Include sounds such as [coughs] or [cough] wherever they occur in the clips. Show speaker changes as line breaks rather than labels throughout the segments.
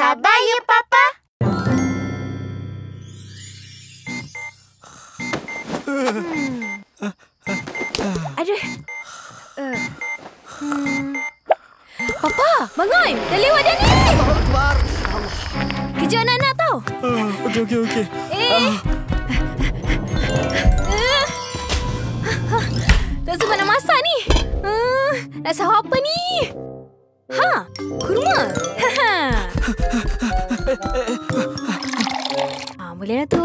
Sabar ya, Papa.
Aduh. Uh. Hmm. Papa, bangun. Dah lewat dah ni.
Akbar.
Kejar anak-anak tau.
Uh, okey, okey, okey.
Eh. Uh. Tak sempat nak masak ni. Uh, nak sahur apa ni? Ha, kurma. ha, [laughs] boleh lah tu.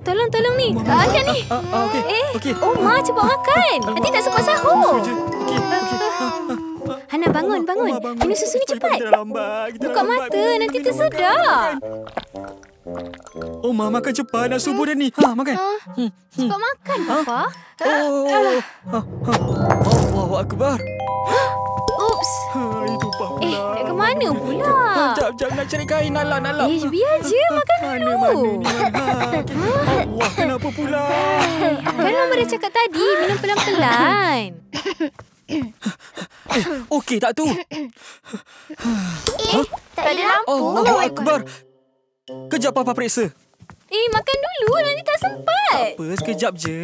Tolong, tolong ni.
Mama,
Angkat ni.
Ah, ah, okey.
Eh,
Okey.
oh Ma cepat makan. Nanti tak sempat sahur.
Okey, okey.
Hana bangun, bangun.
Mama, bangun.
Minum susu ni cepat.
Kita dah lambat. Kita
Buka
lambat.
mata, nanti
makan. Oh, Ma makan cepat. Dah subuh dah ni. Ha, makan.
Ha, cepat makan, Papa.
Oh. Ha, ha. Allahu Akbar. [gasps]
Oops.
Ha, itu
mana pula?
Jap, jap. Nak cari kain. Alah, alah.
Eh, biar je [laughs] makan
Mana,
dulu.
mana ni? Ha, [laughs] Allah, kenapa pula? [laughs]
Kan Mama dah cakap tadi, minum pelan-pelan.
Okey, tak tu.
Eh, tak ada lampu.
Allahu Akbar. Kejap Papa periksa.
Eh, makan dulu. Nanti tak sempat.
Apa, sekejap je.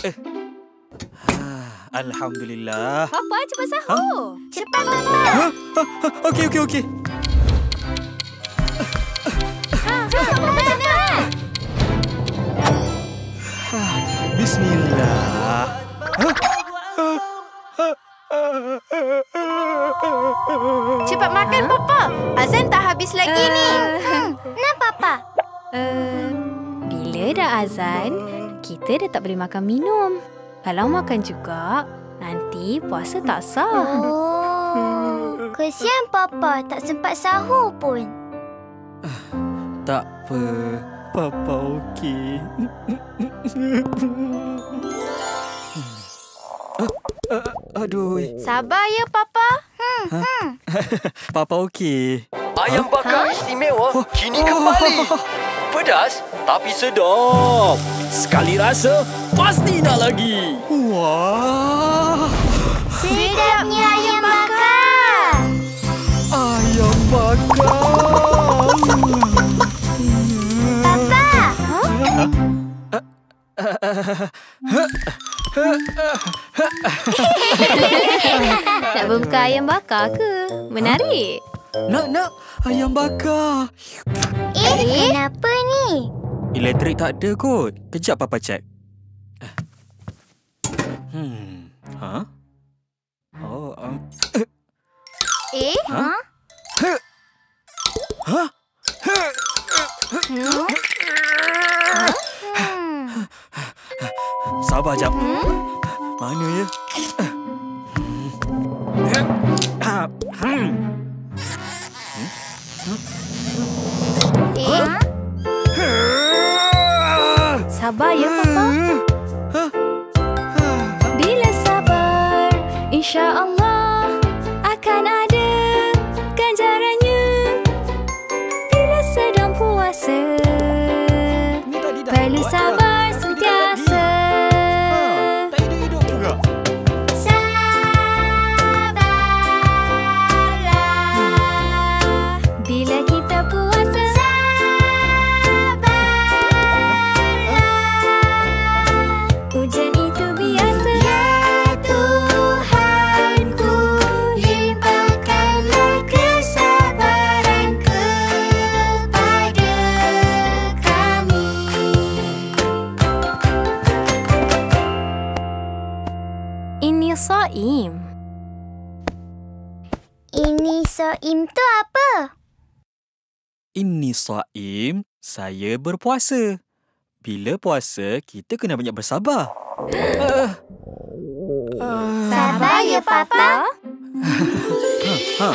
Eh. Ah, Alhamdulillah.
Papa, cepat sahur.
Cepat, Papa.
Ha? Ha? Ha? Okey, okey, okey. Bismillah.
Cepat makan, Papa. Azan tak habis lagi ni.
Uh,
Nah, Papa.
uh, bila dah azan, kita dah tak boleh makan minum. Kalau makan juga, nanti puasa tak sah.
Oh, [laughs] kesian Papa tak sempat sahur pun. [sighs]
Tak apa. Papa okey. Ah, ah, Aduh.
Sabar ya, Papa. [laughs]
Papa okey.
Ayam bakar istimewa kini kembali. Pedas tapi sedap. Sekali rasa, pasti nak lagi.
Wah.
Sedapnya ayam bakar.
Ayam bakar.
Papa. [laughs]
Nak buka ayam bakar ke? Menarik.
Nak, nak. Ayam bakar.
Eh, kenapa ni?
Elektrik tak ada kot. Kejap Papa cek. Hmm. Ha? Oh, um.
Eh,
Ha?
ha?
Ha?
Hmm? Hmm.
Sabar jap. Mana ya? Hmm.
Sabar ya, Papa. Bila sabar, insya Allah saim,
saya berpuasa. Bila puasa, kita kena banyak bersabar. Ah. Ah.
Sabar ya, Papa.
Ha.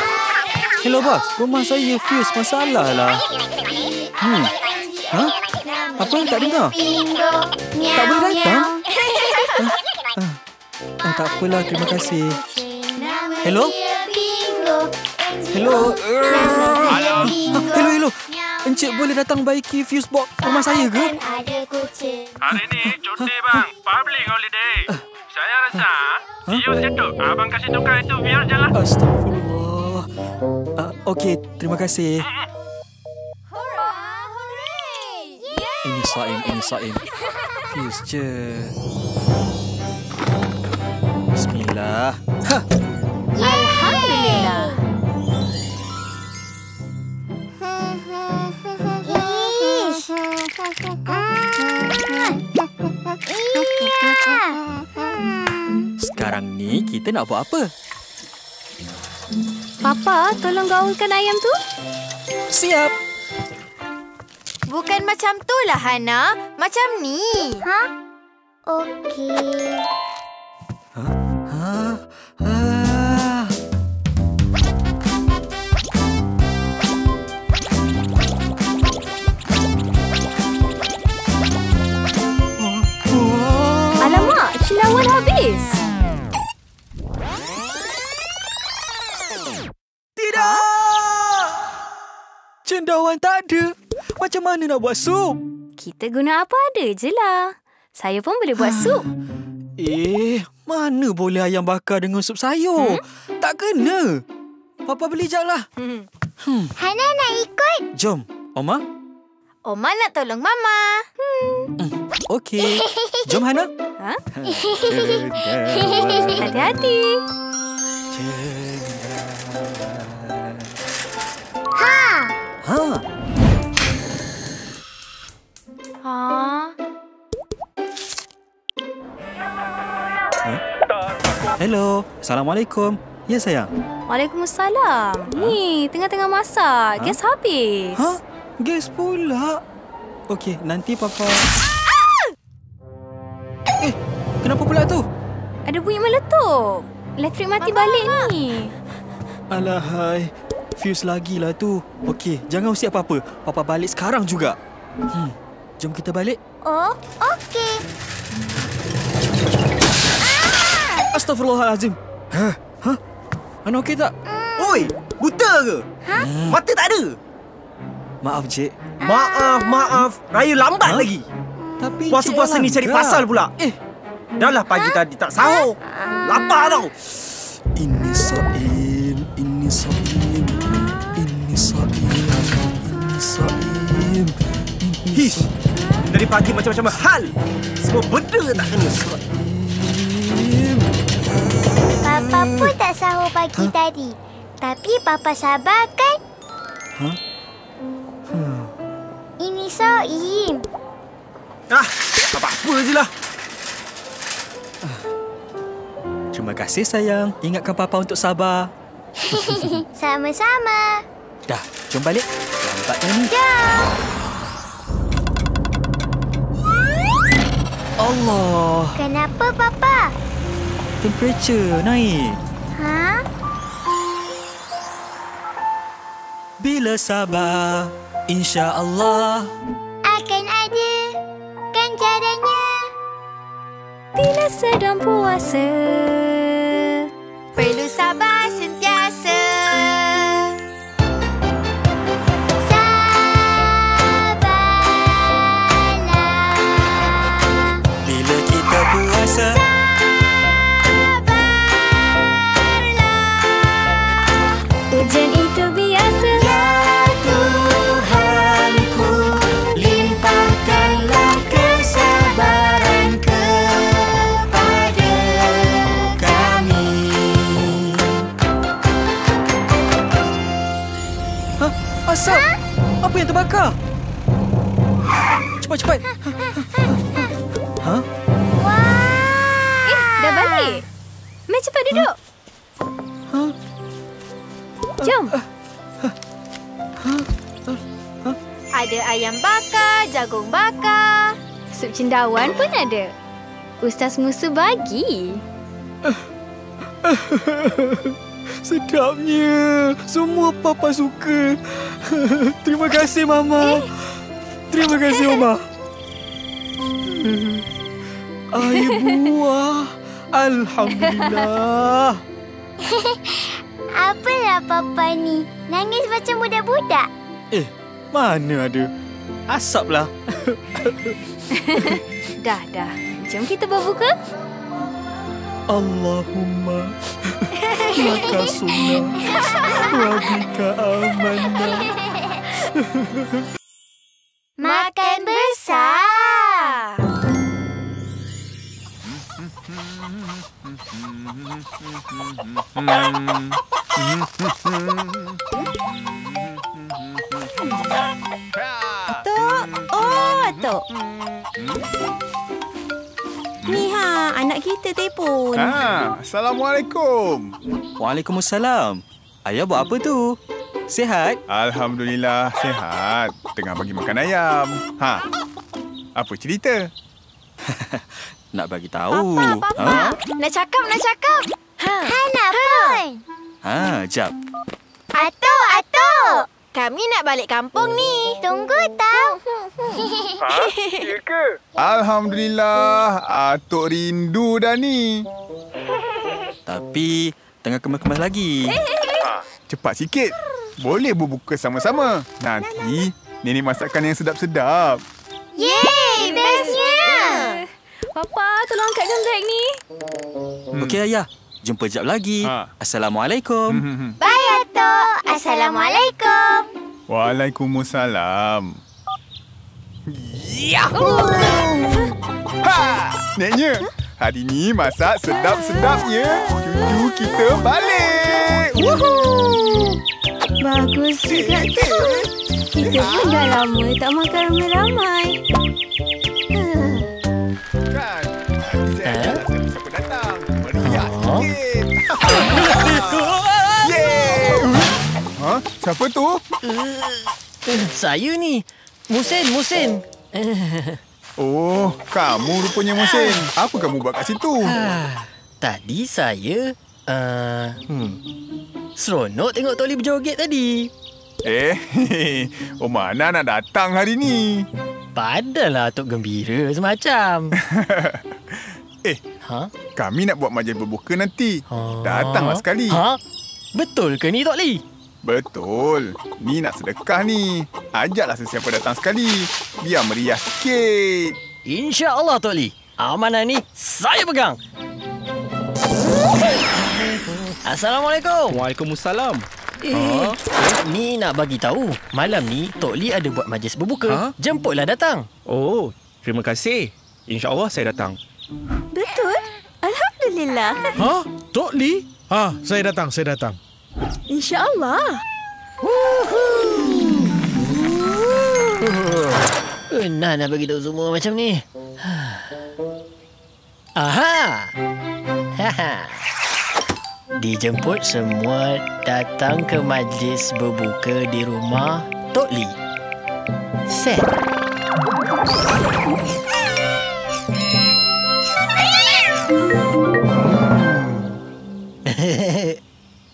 Hello bos, rumah saya fuse masalah lah. Hmm. Ha? Apa tak dengar? Tak boleh datang? Ah, tak apalah, terima kasih. Hello? Hello.
Hello,
hello. Encik boleh datang baiki fuse box rumah saya ke?
Hari ni cuti bang, public holiday. Saya rasa, fuse itu abang kasih tukar itu je lah.
Astagfirullah. Okey, terima kasih. Ini Saim, ini Saim. Fuse je. Bismillah. Ha,
Alhamdulillah.
Sekarang ni kita nak buat apa?
Papa, tolong gaulkan ayam tu.
Siap.
Bukan macam tu lah, Hana. Macam ni.
Ha? Okey.
Cendawan
tak ada. Macam mana nak buat sup?
Kita guna apa ada je lah. Saya pun boleh buat sup. [sighs]
Eh, mana boleh ayam bakar dengan sup sayur? Hmm? Tak kena. Papa beli jap lah.
Hana nak ikut?
Jom, Oma.
Oma nak tolong Mama.
Okey. Jom, Hana.
Ha? [laughs] Hati-hati.
cendawan.
Ha.
Ha,
Ha?
hello. Assalamualaikum. Ya, sayang.
Waalaikumsalam. Ni, tengah-tengah masak. Gas habis.
Ha? Gas pula. Okey, nanti papa... Eh, kenapa pula tu?
Ada bunyi meletup. Elektrik mati balik ni.
Alahai, fuse lagi lah tu. Okey, jangan usik apa-apa. Papa balik sekarang juga. Hmm, jom kita balik.
Oh, okey.
Astaghfirullahalazim. Ha? Ha? Ana okey tak?
Oi, buta ke? Ha? Mata tak ada.
Maaf, Cik.
Maaf, maaf. Raya lambat
Ha?
lagi.
Tapi
Puasa-puasa ni cari
langgar.
pasal pula.
Eh,
Dah lah pagi tadi tak sahur. Lapar tau.
ini Saim, ini Saim,
Hish. Dari pagi macam-macam hal. Semua benda tak kena.
Saim.
Papa pun tak sahur pagi tadi. Tapi Papa sabar kan?
Ha?
Ini Soim.
Ah, apa-apa je lah.
Terima kasih sayang. Ingatkan papa untuk sabar. [laughs]
Sama-sama.
Dah, jom balik. Lambat dah ni.
Jom.
Allah,
Kenapa Papa?
temperature naik.
Ha?
Bila sabar, insya Allah.
Akan ada caranya.
Bila sedang puasa.
Perlu sabar sentiasa.
Terbakar? Cepat, cepat. Ha?
Wah.
Eh, dah balik. Mai cepat duduk. Jom.
Ada ayam bakar, jagung bakar.
Sup cendawan pun ada. Ustaz Musa bagi. [laughs]
Sedapnya. Semua papa suka. [laughs] Terima kasih, Mama. Terima kasih, Oma. Air buah. Alhamdulillah. [laughs]
Apalah Papa ni? Nangis macam budak-budak.
Eh, mana ada? Asap lah. [laughs]
Dah, dah. Jom kita berbuka.
Allahumma laka sunnah wa bika amanna.
Makan besar.
Tok. Oh, Tok. Ha, anak kita telefon.
Ha, Assalamualaikum.
Waalaikumsalam. Ayah buat apa tu? Sihat?
Alhamdulillah sihat. Tengah bagi makan ayam. Ha. Apa cerita? [laughs]
Nak bagi tahu.
Papa, papa. Nak cakap, nak cakap. Ha.
Hana pun.
Ha, jap.
Atuk, atuk.
Kami nak balik kampung ni.
Tunggu tau.
Alhamdulillah, Atuk rindu dah ni.
Tapi tengah kemas-kemas lagi.
Cepat sikit. Boleh berbuka sama-sama. Nanti nenek masakkan yang sedap-sedap.
Yeay, bestnya.
Papa, tolong angkatkan beg ni.
Okey ayah. Jumpa jap lagi.
Ha.
Assalamualaikum.
Bye, atuk. Assalamualaikum.
Waalaikumsalam. Yahoo! Ha! Neknya, hari ni masak sedap-sedapnya. Cucu kita balik. Woohoo!
Bagus juga tu. Kita pun dah lama tak makan ramai-ramai.
Yeay! Ha? Siapa tu?
Saya ni. Musin, Musin.
Oh, kamu rupanya Musin. Apa kamu buat kat situ?
Ah, Tadi saya... Uh, hmm, seronok tengok Toli berjoget tadi.
Eh, [laughs] oh mana nak datang hari ni?
Padalah Tok Gembira semacam. [laughs]
Eh,
ha?
kami nak buat majlis berbuka nanti.
Ha?
Datanglah sekali.
Ha? Betul ke ni Tok Li?
Betul. Ni nak sedekah ni. Ajaklah sesiapa datang sekali. Biar meriah sikit.
InsyaAllah Tok Li. Amanah ni saya pegang. Assalamualaikum.
Waalaikumsalam.
Eh, ni nak bagi tahu. Malam ni Tok Li ada buat majlis berbuka.
Ha?
Jemputlah datang.
Oh, terima kasih. InsyaAllah saya datang.
Betul? Alhamdulillah.
Ha? Tok Lee? Ha, saya datang, saya datang.
InsyaAllah.
Pernah nak bagi tahu semua macam ni. Aha! Haha. Dijemput semua datang ke majlis berbuka di rumah Tok Li. Set.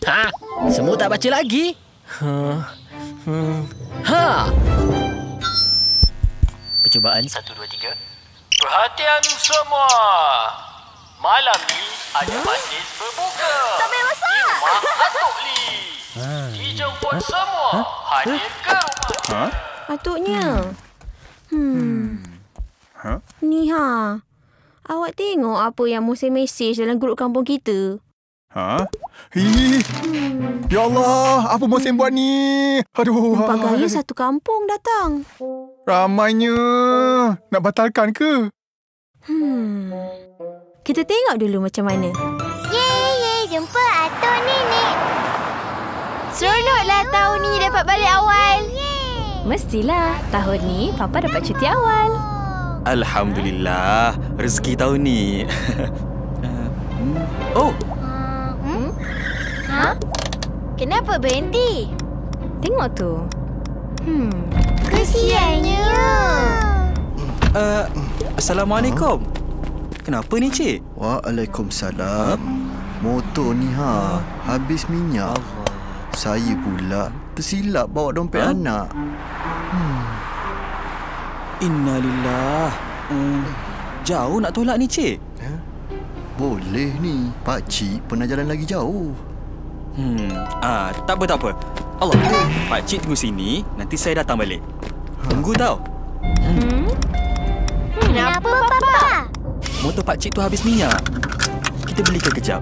Ha? Semua tak baca lagi? Ha. Hmm. Ha. Percubaan satu dua tiga. Perhatian semua. Malam ni ada majlis berbuka. Tak payah masak. Di rumah Atuk Li. Dijemput semua hadir ke rumah.
Ha?
Atuknya. Hmm.
Ha?
Ni ha. Awak tengok apa yang Musa mesej dalam grup kampung kita.
Ha? Hi. Ya Allah, apa musim buat ni? Aduh.
Empat gaya satu kampung datang.
Ramainya. Nak batalkan ke?
Hmm. Kita tengok dulu macam mana.
Yeay, yeay. Jumpa atuk nenek.
Seronoklah tahun ni dapat balik awal.
Mestilah. Tahun ni Papa dapat cuti awal.
Alhamdulillah. Rezeki tahun ni. [laughs] oh,
Ha? Kenapa berhenti?
Tengok tu. Hmm.
Kesiannya.
uh, Assalamualaikum. Kenapa ni, Cik?
Waalaikumsalam. Motor ni ha, habis minyak. Saya pula tersilap bawa dompet
Ha?
anak.
Innalillah. Hmm, jauh nak tolak ni, Cik?
Boleh ni, Pak Cik pernah jalan lagi jauh.
Hmm, ah, tak apa, tak apa. Allah, Pak Cik tunggu sini. Nanti saya datang balik. Tunggu tau.
Kenapa, Papa?
Motor Pak Cik tu habis minyak. Kita belikan kejap.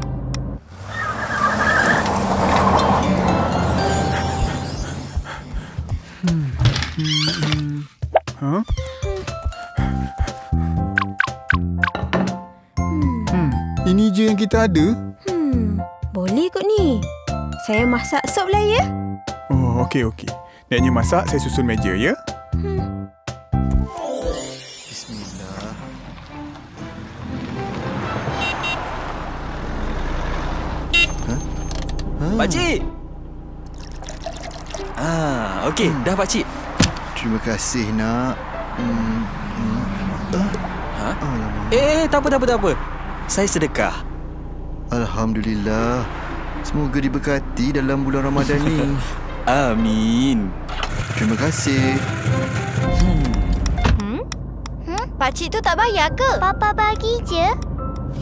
Huh? Hmm, ini je yang kita ada?
Hmm, boleh kot ni. Saya masak sup lah ya.
Oh, okey okey. Neknya masak, saya susun meja ya.
Bismillah.
Pakcik! Ah, okey, dah pakcik.
Terima kasih nak. Hmm. hmm. Ah,
Ha?
alamak.
Eh, tak apa, tak apa, tak apa. Saya sedekah.
Alhamdulillah. Semoga diberkati dalam bulan Ramadan ni. [laughs]
Amin.
Terima kasih.
Pakcik tu tak bayar ke?
Papa bagi je.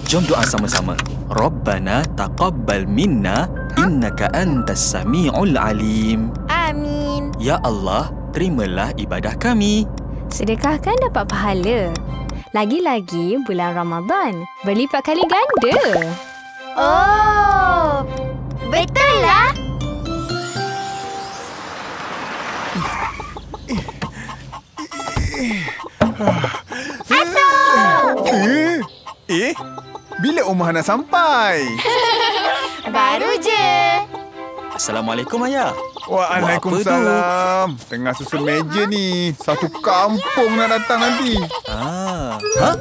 Jom doa sama-sama. Rabbana taqabbal minna innaka antas samiul alim.
Amin.
Ya Allah, terimalah ibadah kami.
Sedekah kan dapat pahala. Lagi-lagi bulan Ramadan. Berlipat kali ganda.
Oh, betul lah.
Eh, eh, bila Omah nak sampai? [laughs]
Baru je.
Assalamualaikum ayah.
Waalaikumsalam. Tengah susun meja ni. Satu kampung nak datang nanti.
Ah, ha?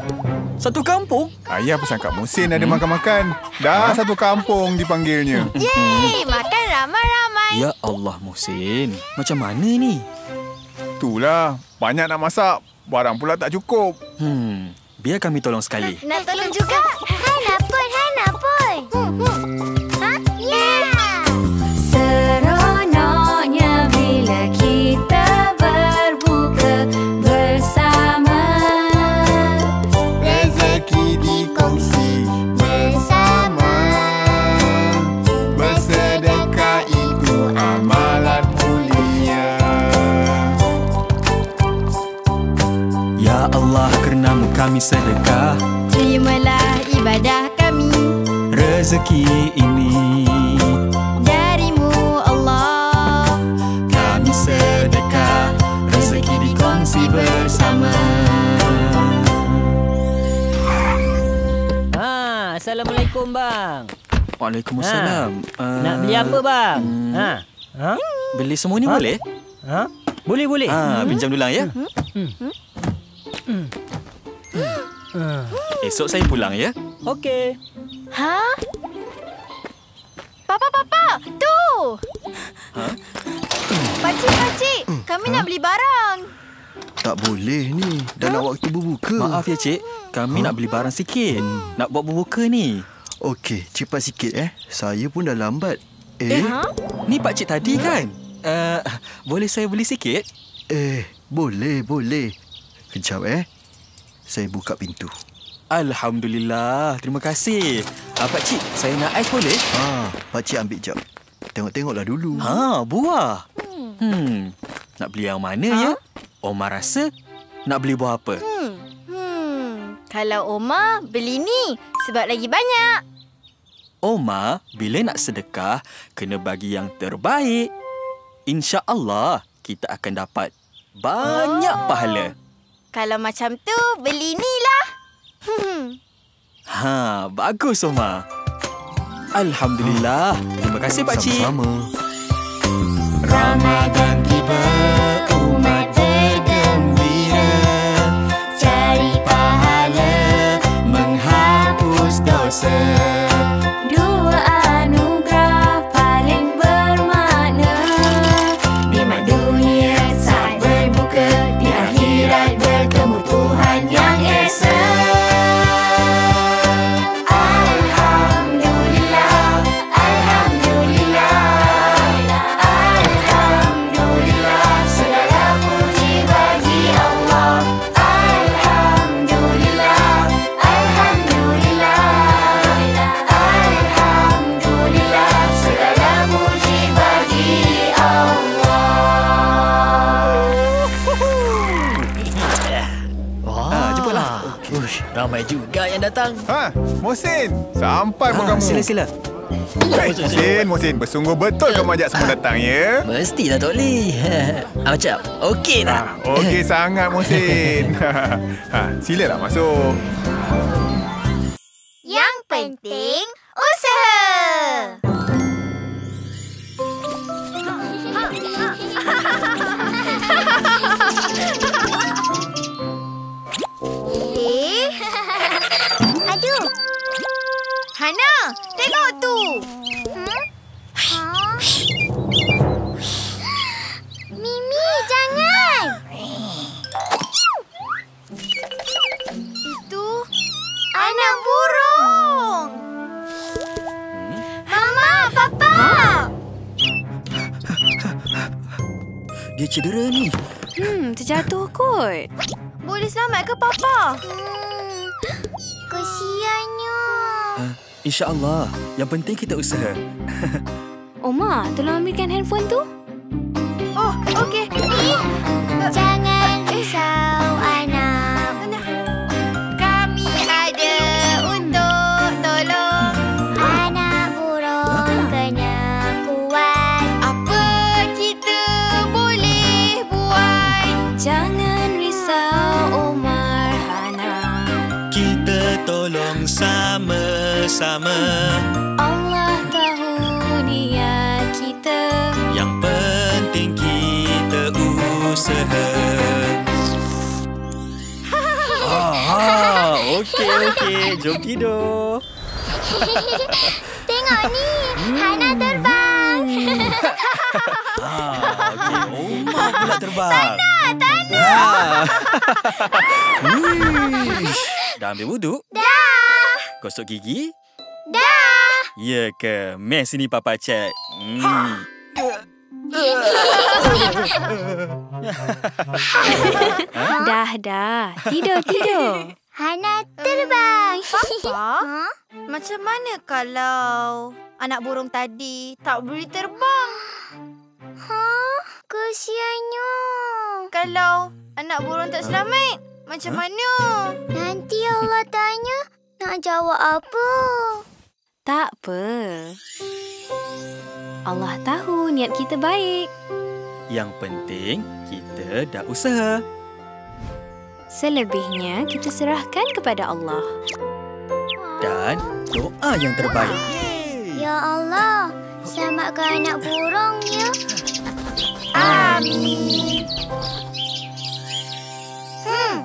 Satu kampung?
Ayah pesan Kak Musin ada makan-makan. Dah satu kampung dipanggilnya.
Yeay, makan ramai-ramai.
Ya Allah Muhsin, macam mana ni?
Itulah, banyak nak masak. Barang pula tak cukup.
Hmm, biar kami tolong sekali.
Nak tolong juga?
Hai Napun, hai Napun. Ha? Ya
Allah, kerenamu kami sedekah
Terimalah ibadah kami
rezeki ini.
darimu Allah.
Kami sedekah rezeki dikongsi bersama.
Ha, Assalamualaikum bang.
Waalaikumsalam. Uh,
Nak beli apa bang?
hmm.
Ha. Ha?
Beli semua ni
Ha?
boleh?
Ha? Boleh boleh.
Ah, pinjam dulu ya.
Hmm.
Esok saya pulang ya.
Okey.
Ha? Papa, papa, tu.
Ha?
Pakcik, pakcik, kami nak beli barang.
Tak boleh ni. Dah nak waktu berbuka.
Maaf ya cik, kami nak beli barang sikit. Nak buat berbuka ni.
Okey, cepat sikit eh. Saya pun dah lambat. Eh?
Ha? Ni pak cik tadi kan? Uh, boleh saya beli sikit?
Eh, boleh, boleh. Kejap eh. Saya buka pintu.
Alhamdulillah. Terima kasih. Uh, pak cik, saya nak ais boleh?
Ha, pakcik ambil jap. Tengok-tengoklah dulu.
Ha, buah. Hmm. Nak beli yang mana ha? ya? Omar rasa nak beli buah apa?
Hmm. Hmm. Kalau Oma beli ni sebab lagi banyak.
Omar, bila nak sedekah, kena bagi yang terbaik. InsyaAllah, kita akan dapat banyak
Oh.
pahala.
Kalau macam tu beli ni lah. Hmm.
Ha, bagus Omar. Alhamdulillah. Terima kasih Pak Cik.
Sama-sama.
Ramadan tiba, umat bergembira. Cari pahala, menghapus dosa.
Yang
datang.
Ha, Mohsin. Sampai pun
Ah,
kamu.
Sila, sila.
Hey, Mohsin, Mohsin. Bersungguh betul kamu ajak semua datang, ya?
Mestilah Tok ah, [laughs] macam, okey tak?
Okey [laughs] sangat, Mohsin. [laughs] ha, silalah masuk.
Yang penting, usaha.
Hana, tengok tu.
Hmm? Mimi, jangan.
Itu anak burung.
Mama, Papa.
Dia cedera ni.
Hmm, terjatuh kot.
Boleh selamat ke Papa?
Hmm, kesiannya.
Uh, InsyaAllah. Yang penting kita usaha. [laughs]
Oma, tolong ambilkan handphone tu.
Sama-sama.
Allah tahu niat kita.
Yang penting kita usaha. ah, okey, okey. Jom tidur. [laughs]
Tengok ni, Hana terbang.
Ah, okey. [laughs] Oma pula terbang.
Tanah, tanah. [laughs]
Ah. Wish. Dah ambil wuduk?
Dah,
Gosok gigi?
Dah.
Ya ke? Meh sini papa cek. Hmm. [laughs]
Dah, dah. Tidur, tidur. [laughs]
Hana terbang.
Papa? [laughs]
Ha?
Macam mana kalau anak burung tadi tak boleh terbang?
Ha? Kesiannya.
Kalau anak burung tak selamat, macam mana?
Nanti Allah tanya, nak jawab apa?
Tak apa. Allah tahu niat kita baik.
Yang penting kita dah usaha.
Selebihnya kita serahkan kepada Allah.
Dan doa yang terbaik.
Ya Allah, selamatkan anak burung ya.
Amin.
Hmm,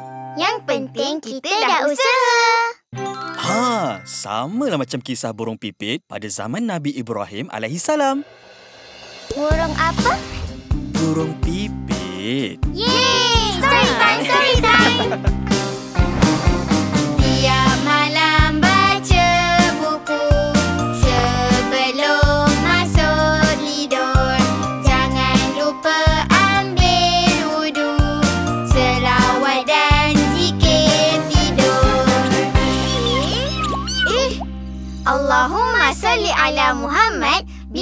yang penting kita dah usaha.
Ha, samalah macam kisah burung pipit pada zaman Nabi Ibrahim alaihissalam.
Burung apa?
Burung pipit.
Yeay! Story time, story time! [laughs]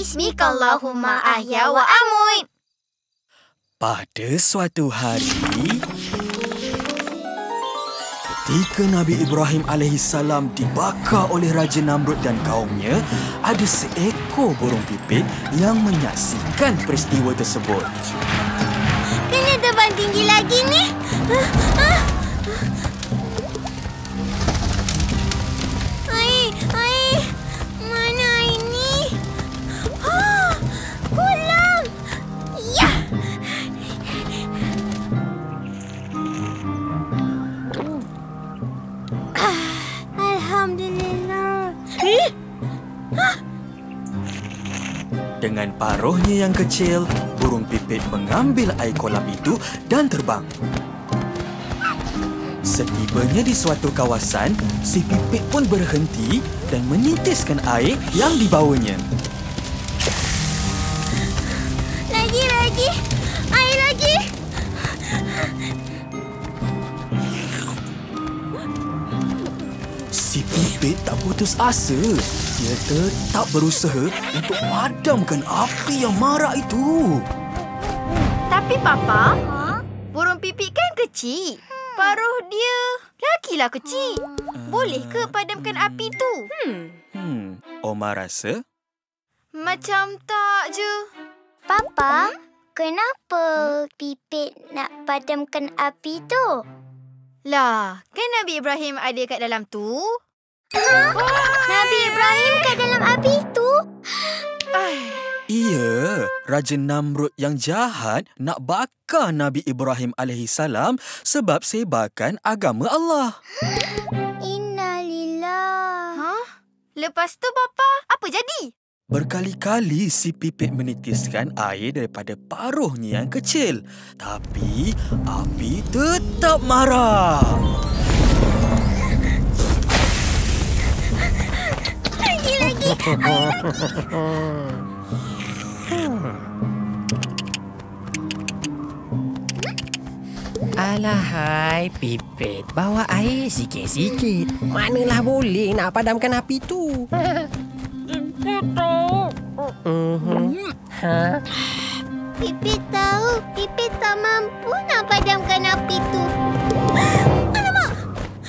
Bismikallahumma ahya wa amut.
Pada suatu hari, ketika Nabi Ibrahim alaihissalam dibakar oleh Raja Namrud dan kaumnya, ada seekor burung pipit yang menyaksikan peristiwa tersebut.
Kena terbang tinggi lagi ni. Ah, Air,
Dengan paruhnya yang kecil, burung pipit mengambil air kolam itu dan terbang. Setibanya di suatu kawasan, si pipit pun berhenti dan menitiskan air yang dibawanya.
Lagi, lagi. Air lagi.
Si pipit tak putus asa. Dia tetap berusaha untuk padamkan api yang marak itu.
Tapi Papa, burung pipit kan kecil. Paruh dia
Lagilah kecil. Boleh ke padamkan api tu?
Hmm.
Hmm, Omar rasa
Macam tak je.
Papa, kenapa Pipit nak padamkan api tu?
Lah, kan Nabi Ibrahim ada kat dalam tu?
Nabi Ibrahim kat dalam api tu?
Iya, Raja Namrud yang jahat nak bakar Nabi Ibrahim AS sebab sebarkan agama Allah.
Innalillah.
Ha? Lepas tu Papa, apa jadi?
Berkali-kali si Pipit menitiskan air daripada paruhnya yang kecil. Tapi api tetap marah.
Alahai, Pipit. Bawa air sikit-sikit. Manalah boleh nak padamkan api tu. Mhm. Ha?
Pipit tahu Pipit tak mampu nak padamkan api tu. Alamak!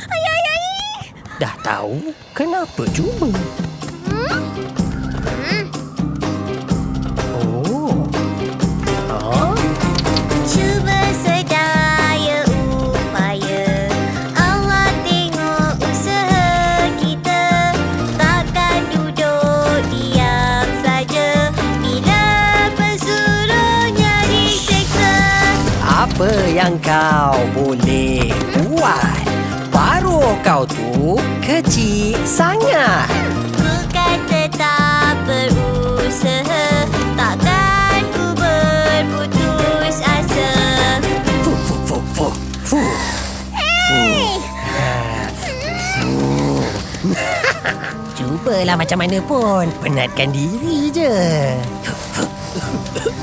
Ayah, ayah, ayah!
Dah tahu? Kenapa cuba? Yang kau boleh buat? Paruh kau tu kecil sangat.
Bukan tetap berusaha Takkan ku berputus asa
Fuh, fuh, fuh, fuh, fuh.
Hey! [laughs]
Cubalah macam mana pun. Penatkan diri je. [laughs]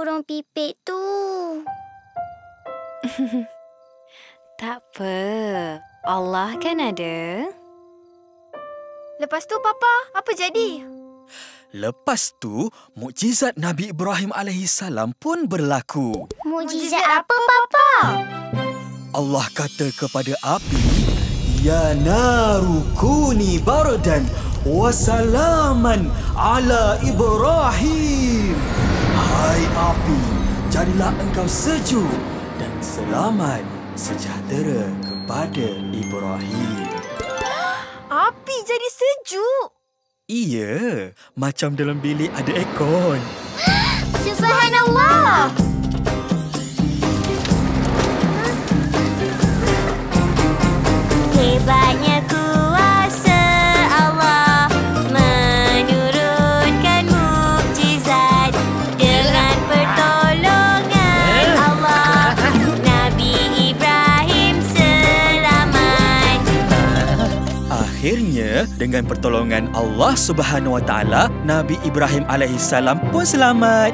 burung pipit tu. [laughs]
Tak apa. Allah kan ada.
Lepas tu Papa, apa jadi?
Lepas tu, mukjizat Nabi Ibrahim AS pun berlaku.
Mujizat apa, Papa?
Allah kata kepada api, Ya naru kuni bardan wa salaman ala Ibrahim. Hai api, jadilah engkau sejuk dan selamat sejahtera kepada Ibrahim.
Api jadi sejuk.
Iya, macam dalam bilik ada aircon. [gasps]
Subhanallah.
Hebatnya kuasa dengan pertolongan Allah
Subhanahu Wa Taala, Nabi Ibrahim alaihissalam pun selamat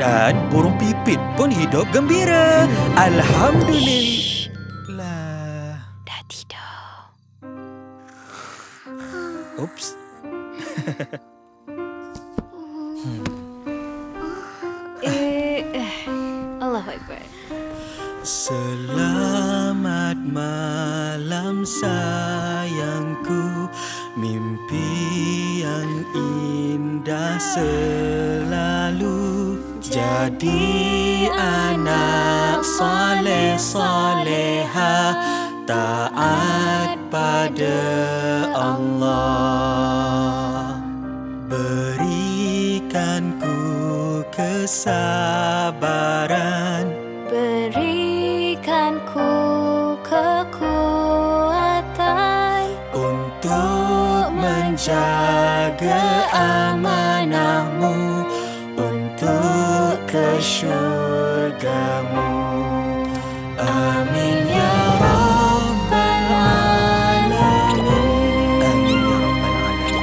dan burung pipit pun hidup gembira. Alhamdulillah.
Dah tidur.
Oops. [laughs]
Eh, eh. Akbar.
Selamat malam sayangku Mimpi yang indah selalu Jadi anak soleh soleha Taat pada Allah. Kesabaran
Berikan ku kekuatan
menjaga amanahmu untuk ke syurgamu. Amin ya Rabbal Alamin. Amin ya Rabbal Alamin.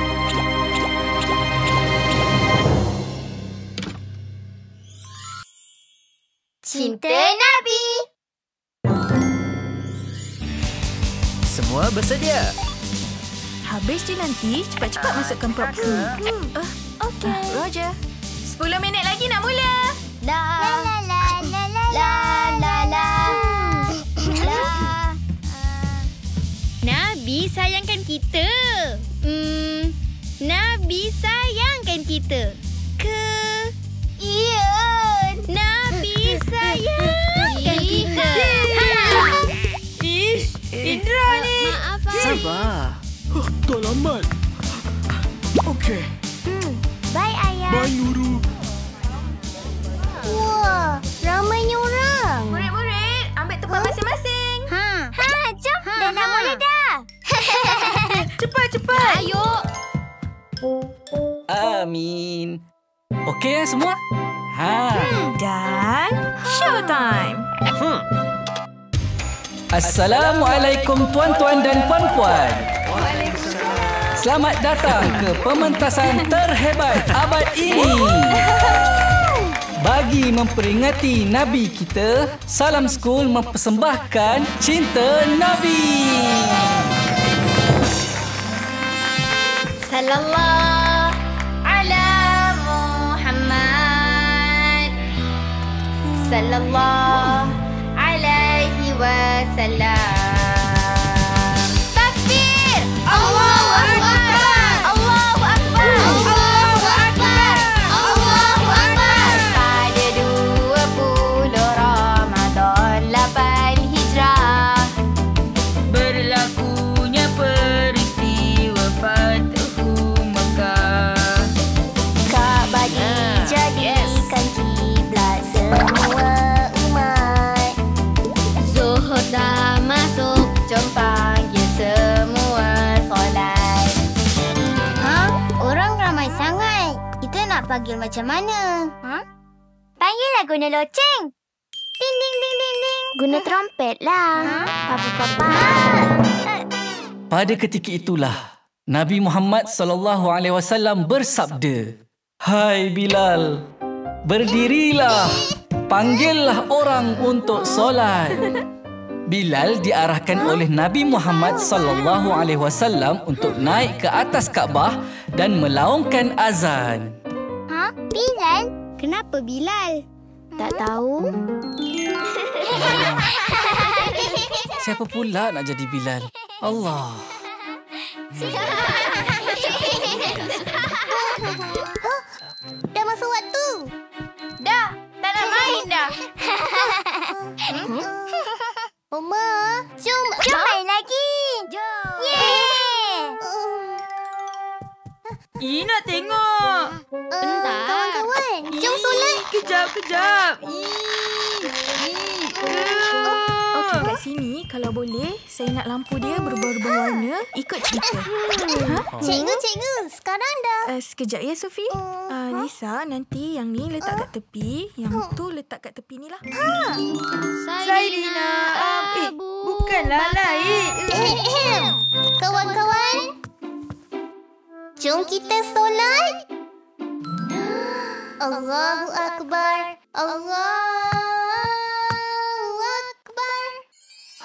Cinta Nabi.
Semua bersedia.
Habis je nanti, cepat-cepat masukkan prop sini. Hmm. Uh, Okey. Roger. 10 minit lagi nak mula.
La la la la la la la la. La.
Nabi sayangkan kita. Hmm, Nabi sayangkan kita. Ke
Iya.
Nabi sayangkan kita.
Ish, Indra ni.
Maaf.
Sabar.
Tak lambat. Okey.
Bye ayah.
Bye Nurul.
Wah, ramainya orang.
Murid-murid, ambil tempat masing-masing.
Ha.
Ha, jom.
Ha,
Dah nak
ha.
mula dah. [laughs]
Cepat, cepat.
Ayo.
Amin. Okey ya semua? Ha.
Dan showtime.
Hmm. Assalamualaikum tuan-tuan dan puan-puan. Selamat datang ke pementasan terhebat abad ini. Bagi memperingati Nabi kita, Salam School mempersembahkan Cinta Nabi.
Sallallahu ala Muhammad. Sallallahu alaihi wasallam. Panggil macam mana? Ha? Panggillah guna loceng. Ding ding ding ding ding. Guna trompet lah. Ha? Papa papa.
Pada ketika itulah Nabi Muhammad sallallahu alaihi wasallam bersabda, "Hai Bilal, berdirilah, panggillah orang untuk solat." Bilal diarahkan oleh Nabi Muhammad sallallahu alaihi wasallam untuk naik ke atas Kaabah dan melaungkan azan.
Ha? Bilal? Kenapa Bilal? Tak tahu. [laughs]
Siapa pula nak jadi Bilal? Allah. [laughs]
Dah masuk waktu. Dah. Tak nak main dah. [laughs] Oma, jom, jom main lagi. Jom. Yeay.
Ih, nak tengok.
Bentar. Kawan-kawan, jom solat.
Kejap, kejap. Ih. Okey, kat sini kalau boleh, saya nak lampu dia berubah-ubah warna ikut cerita. Ha?
Cikgu, cikgu. Sekarang dah.
Uh, sekejap ya, Sofi. Uh, Lisa, nanti yang ni letak kat tepi. Yang tu letak kat tepi ni lah.
Saidina
Eh, bukanlah lain.
Kawan-kawan, jom kita solat. Allahu Akbar. Allahu Akbar.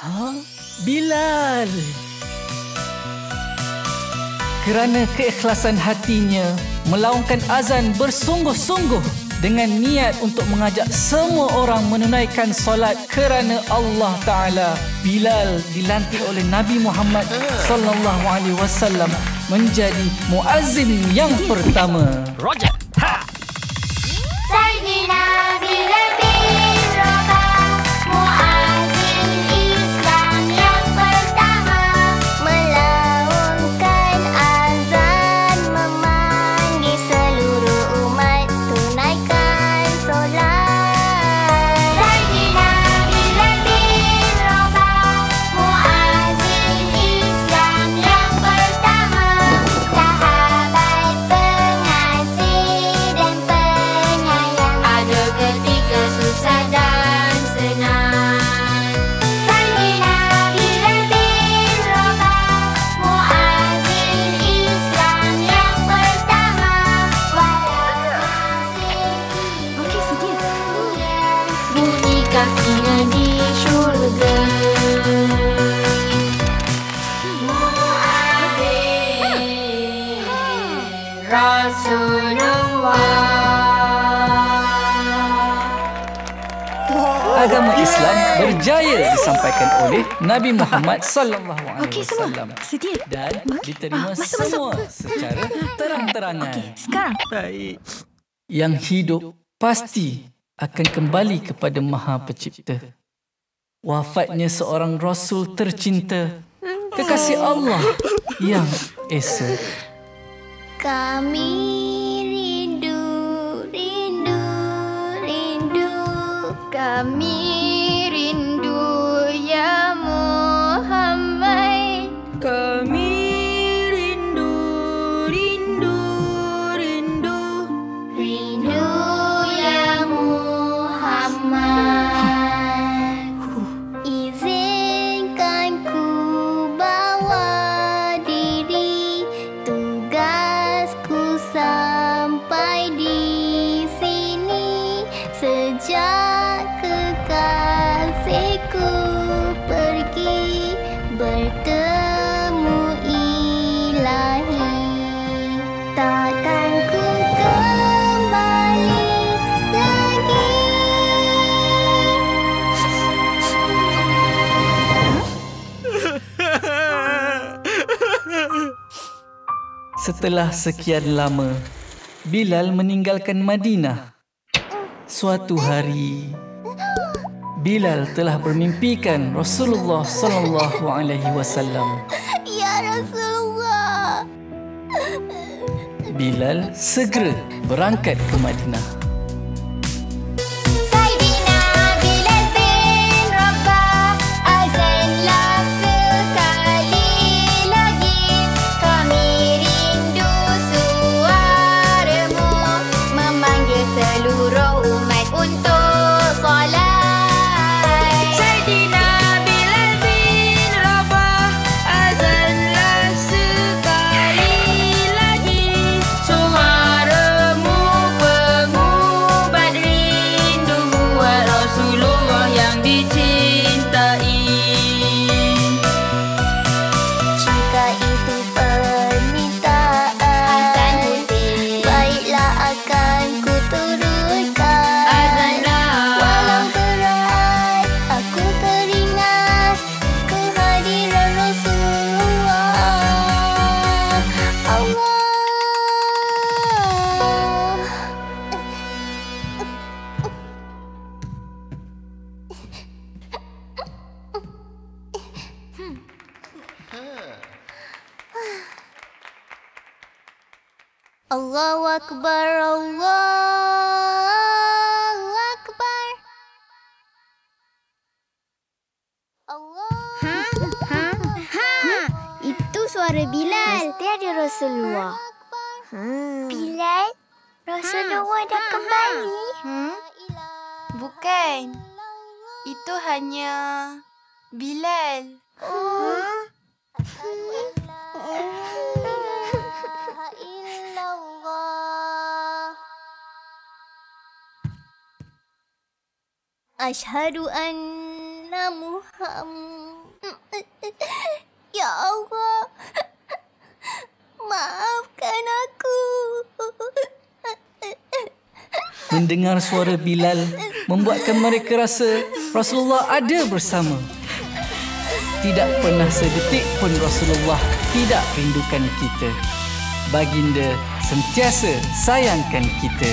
Ha? Bilal. Kerana keikhlasan hatinya melaungkan azan bersungguh-sungguh dengan niat untuk mengajak semua orang menunaikan solat kerana Allah Taala. Bilal dilantik oleh Nabi Muhammad sallallahu alaihi wasallam menjadi muazzin yang pertama.
Roger. Ha.
Sayyidina Bilal bin
Nabi Muhammad sallallahu alaihi
Okey semua.
wasallam
Sedia.
dan diterima
Ah, masuk,
semua [laughs] secara terang-terangan.
Okey, sekarang.
Baik.
Yang hidup pasti akan kembali kepada Maha Pencipta. Wafatnya seorang rasul tercinta, kekasih Allah yang esa.
Kami rindu, rindu, rindu. Kami
Setelah sekian lama, Bilal meninggalkan Madinah. Suatu hari, Bilal telah bermimpikan Rasulullah sallallahu alaihi wasallam.
Ya Rasulullah
Bilal segera berangkat ke Madinah.
Allahu Akbar, Allahu Akbar. Allah. Ha, ha, ha. Itu suara Bilal. Mesti ada Rasulullah. Bilal? Rasulullah dah kembali?
Hmm? Bukan. Itu hanya Bilal.
Oh. Ashhadu anna Muhammad Ya Allah Maafkan aku
Mendengar suara Bilal membuatkan mereka rasa Rasulullah ada bersama. Tidak pernah sedetik pun Rasulullah tidak rindukan kita. Baginda sentiasa sayangkan kita.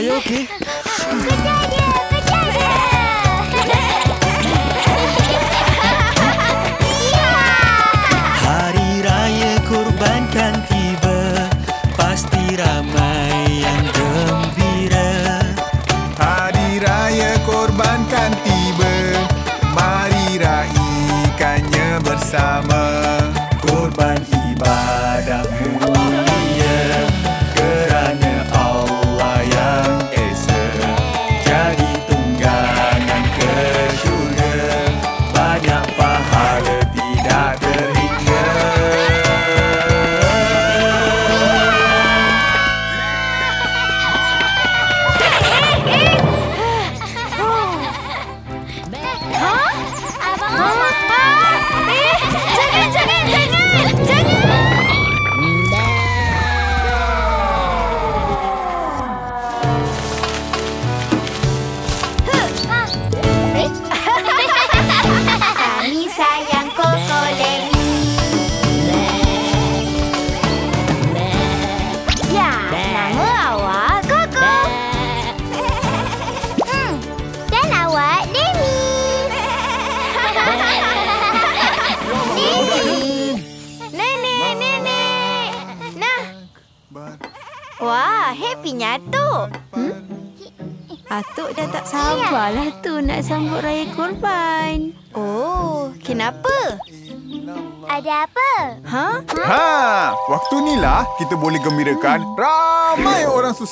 are you okay?
Kejar dia, kejar dia.
Hari raya kurban kan tiba Pasti ramai yang gembira
Hari raya korban kan tiba Mari raikannya bersama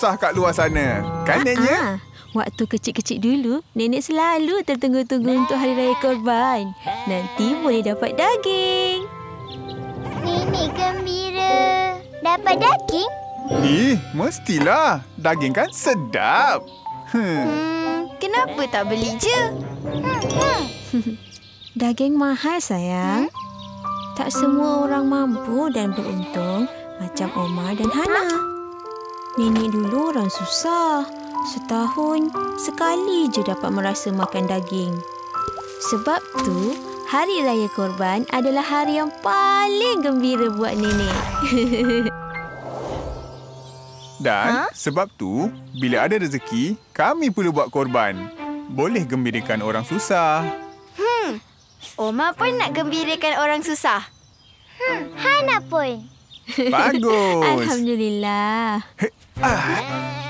susah kat luar sana. Kan, Nenya?
Ah, waktu kecil-kecil dulu, nenek selalu tertunggu-tunggu untuk hari raya korban. Nanti boleh dapat daging.
Nenek gembira. Dapat daging?
Eh, mestilah. Daging kan sedap. Hmm.
Hmm, kenapa tak beli je? [laughs]
Daging mahal sayang. Tak semua orang mampu dan beruntung macam Omar dan Hana. Nenek dulu orang susah. Setahun sekali je dapat merasa makan daging. Sebab tu, Hari Raya Korban adalah hari yang paling gembira buat nenek. [laughs]
Dan sebab tu, bila ada rezeki, kami perlu buat korban. Boleh gembirakan orang susah.
Hmm. Oma pun nak gembirakan orang susah.
Hmm, Hana pun.
Bagus. [laughs]
Alhamdulillah.
Ah,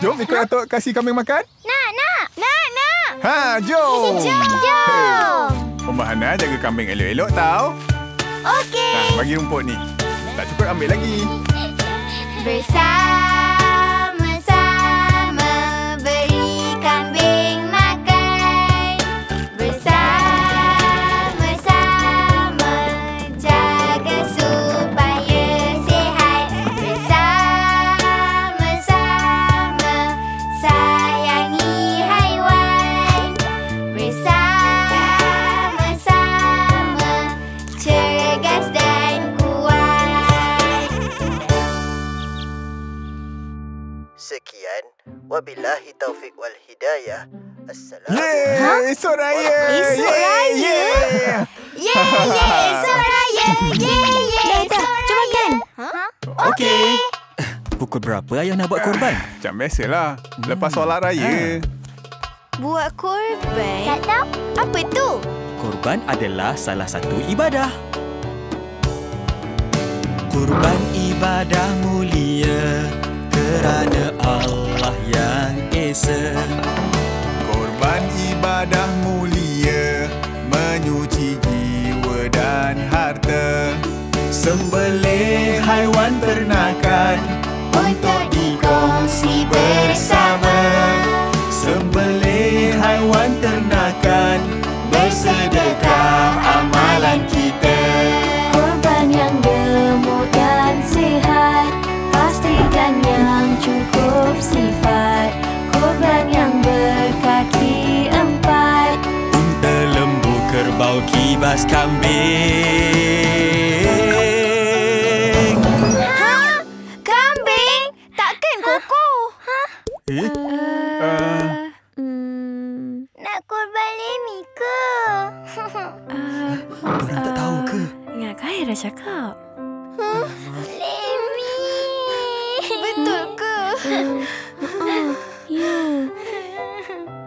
jom ikut Atok kasih kambing makan.
Nak, nak. Nak, nak.
Ha, jom.
Jom.
Omah Hana jaga kambing elok-elok tau.
Okey.
Nah, bagi rumput ni. Tak cukup ambil lagi.
Bersama-sama
Wabillahi taufik wal hidayah. Assalamualaikum.
Yeay, esok raya.
Esok
Yeay,
raya?
yeay.
Ye, ye, esok raya. Ye, ye,
Dah, dah. Jom makan.
Okey. [laughs] Pukul berapa ayah nak buat korban?
Macam biasalah. Lepas solat raya.
Buat korban?
Tak tahu.
Apa tu?
Korban adalah salah satu ibadah. Kurban ibadah mulia kerana Allah yang Esa.
Korban ibadah mulia Menyuci jiwa dan harta. Sembelih haiwan ternakan Untuk dikongsi bersama. Sembelih haiwan ternakan Bersedekah
kerbau kibas kambing
Ha? Kambing? Takkan koko? Ha?
Eh? Uh,
Nak korban Lemi ke?
Orang tak tahu ke?
Ingatkah Aira cakap?
Lemi.
Betul ke? [laughs]
Ya.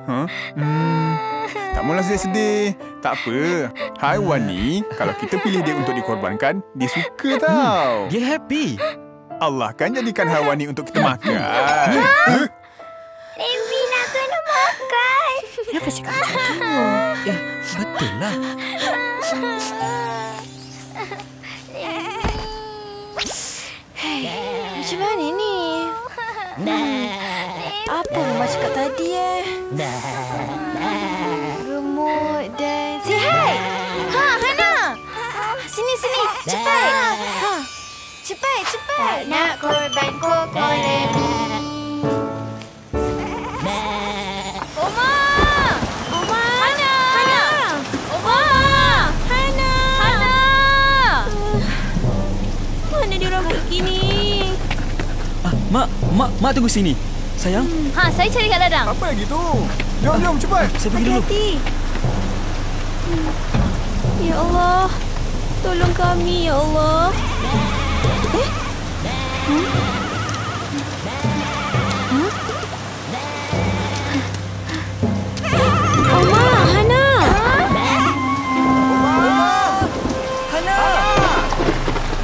huh? hmm, tak maulah sedih-sedih. Tak apa. Haiwan ni, kalau kita pilih dia untuk dikorbankan, dia suka tau.
Dia happy.
Allah kan jadikan haiwan ni untuk kita makan.
Lemi nak kena makan.
Kenapa cakap macam tu?
Eh, betul lah.
Macam mana ni? Apa Mama cakap tadi eh? Gemuk dan sihat. Ha, Hana. Sini, sini. Cepat. Ha. Cepat, cepat.
Nak korban koko Lemi.
Oma! Oma! Hana! Hana! Oma! Hana! Hana!
Mana dia orang pergi ni?
Ah, mak, mak, mak tunggu sini. Sayang,
Ha, saya cari kat ladang.
Apa lagi tu? Jom, jom, cepat.
saya pergi dulu.
Hati-hati. Ya Allah. Tolong kami, ya Allah. Eh? Hmm? Huh? Oma, Hana.
Hana!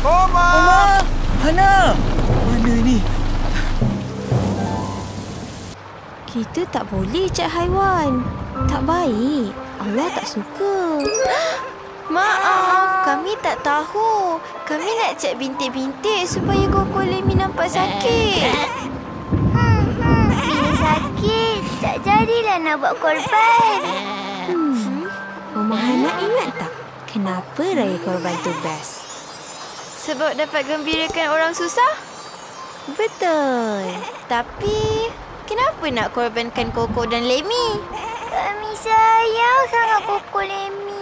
Oma!
Oma! Hana! Mana ni?
Kita tak boleh cak haiwan. Tak baik. Allah tak suka. [gasps]
Maaf, kami tak tahu. Kami nak cek bintik-bintik supaya Koko Lemi nampak sakit.
Hmm, hmm. Bila sakit, tak jadilah nak buat korban.
Hmm. Mama Hana ingat tak? Kenapa raya korban tu best?
Sebab dapat gembirakan orang susah?
Betul.
Tapi, kenapa nak korbankan Koko dan Lemi?
Kami sayang sangat koko Lemi.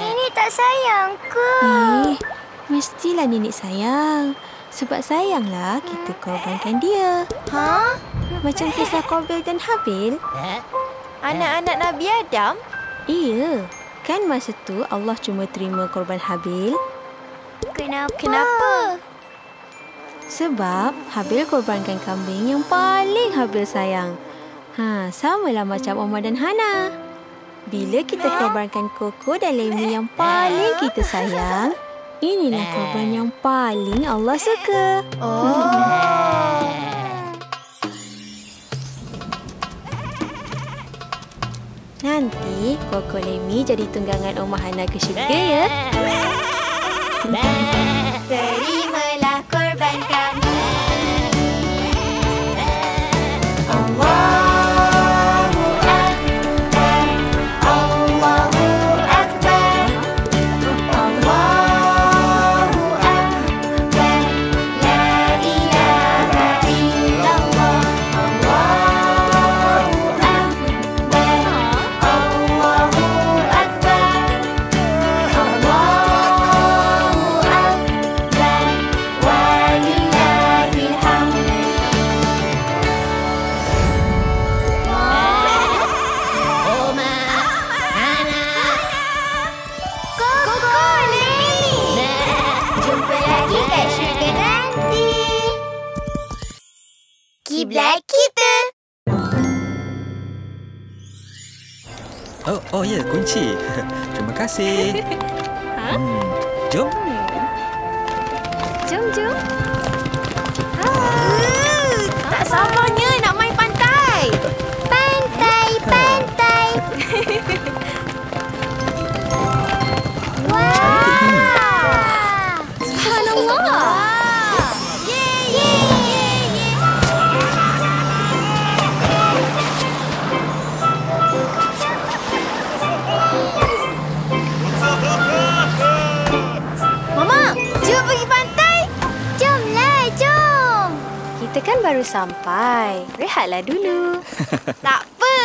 Nenek tak sayang ke?
Eh, mestilah nenek sayang. Sebab sayanglah kita korbankan dia.
Ha?
Macam kisah Qabil dan Habil.
Anak-anak Nabi Adam?
Iya. Kan masa tu Allah cuma terima korban Habil
Kenapa?
Kenapa?
sebab Habil korbankan kambing yang paling Habil sayang. Ha, samalah macam Omar dan Hana. Bila kita korbankan Koko dan Lemi yang paling kita sayang, inilah korban yang paling Allah suka.
Oh.
Nanti Koko Lemi jadi tunggangan Omar Hana ke syurga ya.
Terimalah
Oh, ya, kunci. [laughs] Terima kasih. [laughs] Hmm, jom.
Sampai. Rehatlah dulu. [laughs]
Tak apa.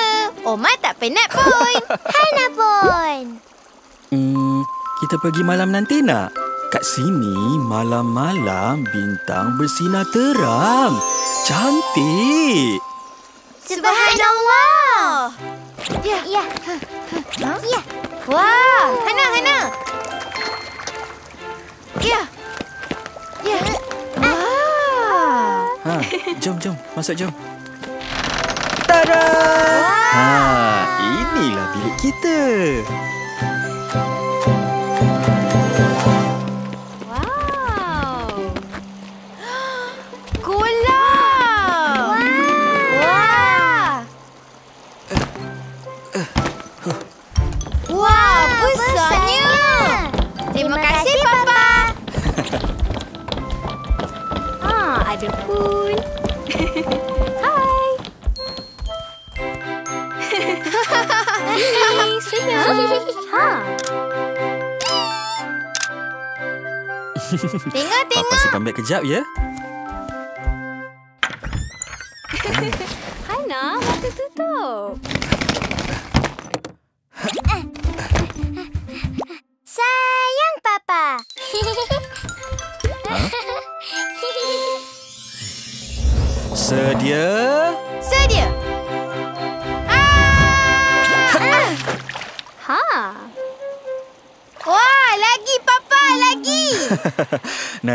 Oma tak penat pun. Hana pun.
Hmm, kita pergi malam nanti nak? Kat sini malam-malam bintang bersinar terang. Cantik.
Subhanallah. Ya. Ya. Ha? Ya. Wah, Hana, Hana. Ya. Ya.
Ha, [laughs] jom jom, masuk jom. Tada! Ha, inilah bilik kita.
Ada pun. [laughs] Hai. Ini senyum. Ha.
Tengok,
Papa simpan beg kejap ya. [laughs]
Hana, mata tutup.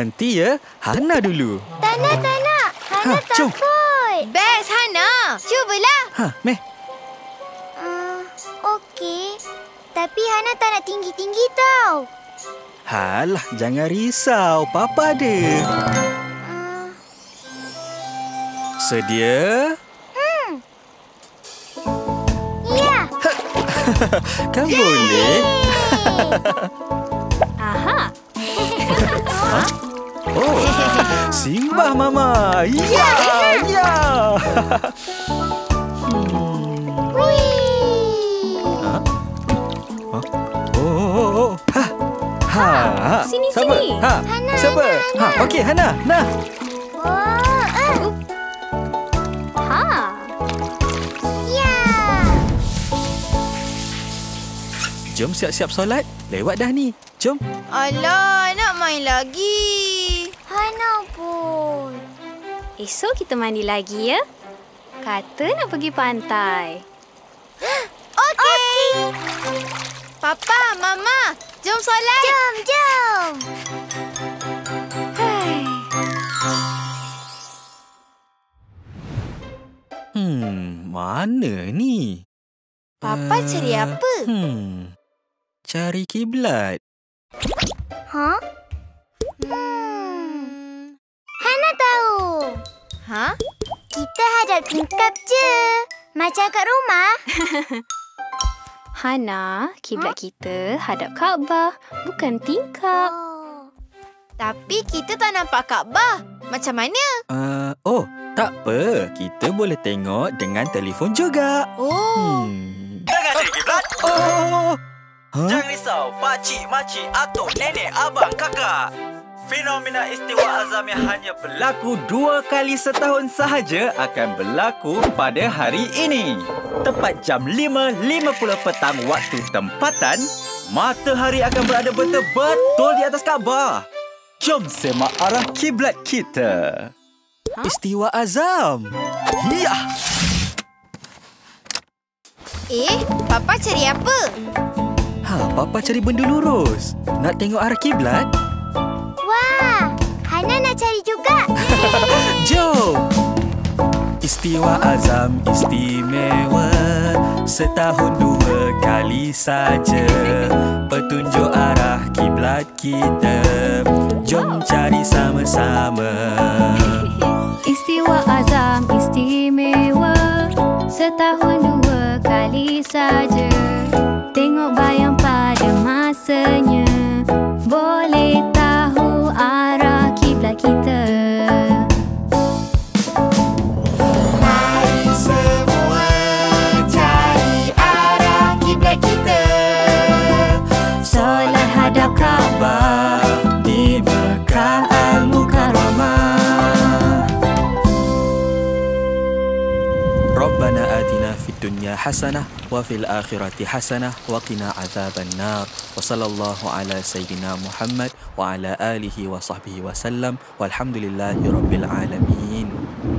Nanti ya, Hana dulu.
Tak nak, tak nak. Hana
Ha, jom.
takut. Best, Hana. Cubalah.
Ha, meh.
Uh, Okey. Tapi Hana tak nak tinggi-tinggi tau.
Halah, jangan risau. Papa ada. Sedia?
Hmm. Ya. [laughs]
kan boleh. [laughs]
Aha. [laughs]
Oh, simbah Mama. Ya, ya. Ha? Ha? Oh, oh, oh. Ha. Ha. ha.
Sini,
Siapa?
sini.
Ha. Siapa? Ha, okey, Hana. Nah.
Wah. Uh.
Ha.
Ya.
Jom siap-siap solat. Lewat dah ni. Jom.
Alah, nak main lagi.
Esok kita mandi lagi ya. Kata nak pergi pantai. [gasps]
Okey. Papa, Mama, jom solat. Jom, jom.
Hmm, mana ni?
Papa cari apa?
Hmm, cari kiblat.
Ha? Hmm. Hana tahu. Ha? Kita hadap tingkap je. Macam kat rumah. [laughs]
Hana, kiblat kita hadap Kaabah, bukan tingkap.
Tapi kita tak nampak Kaabah. Macam mana?
Uh, oh, tak apa. Kita boleh tengok dengan telefon juga.
Oh.
Hmm.
Jangan cari kiblat.
Oh. Huh?
Jangan risau, pakcik, makcik, atuk, nenek, abang, kakak. Fenomena istiwa azam yang hanya berlaku dua kali setahun sahaja akan berlaku pada hari ini. Tepat jam 5.50 petang waktu tempatan, matahari akan berada betul-betul di atas Kaabah. Jom semak arah kiblat kita.
Istiwa azam. Ya.
Eh, Papa cari apa?
Ha, Papa cari benda lurus. Nak tengok arah kiblat?
Wah, Hana nak cari juga. [laughs]
Jom! Istiwa azam istimewa Setahun dua kali saja. Petunjuk arah kiblat kita. Jom cari sama-sama. [laughs]
Istiwa azam istimewa Setahun dua kali saja. Tengok bayang pada masanya
dunya hasanah wa fil akhirati hasanah wa qina azaban nar wa sallallahu ala sayyidina Muhammad wa ala alihi wa sahbihi wa sallam walhamdulillahi rabbil alamin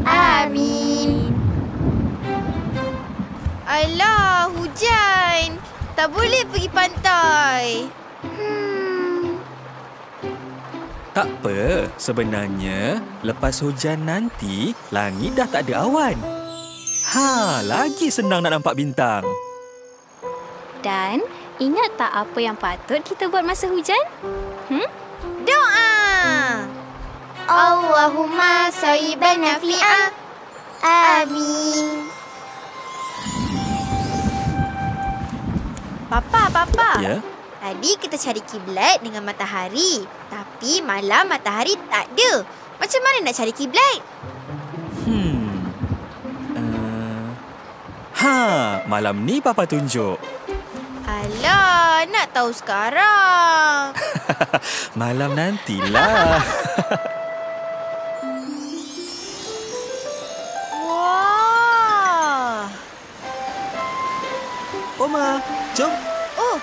amin
Alah hujan. Tak boleh pergi pantai. Hmm.
tak apa. Sebenarnya lepas hujan nanti langit dah tak ada awan. Ha, lagi senang nak nampak bintang.
Dan ingat tak apa yang patut kita buat masa hujan? Hmm?
Doa.
Allahumma sayyiban nafi'a. Amin.
Papa, papa.
Ya?
Tadi kita cari kiblat dengan matahari. Tapi malam matahari tak ada. Macam mana nak cari kiblat?
Ha, malam ni papa tunjuk.
Alah, nak tahu sekarang. [laughs]
malam nantilah. [laughs]
Wah.
Oma, jom.
Oh.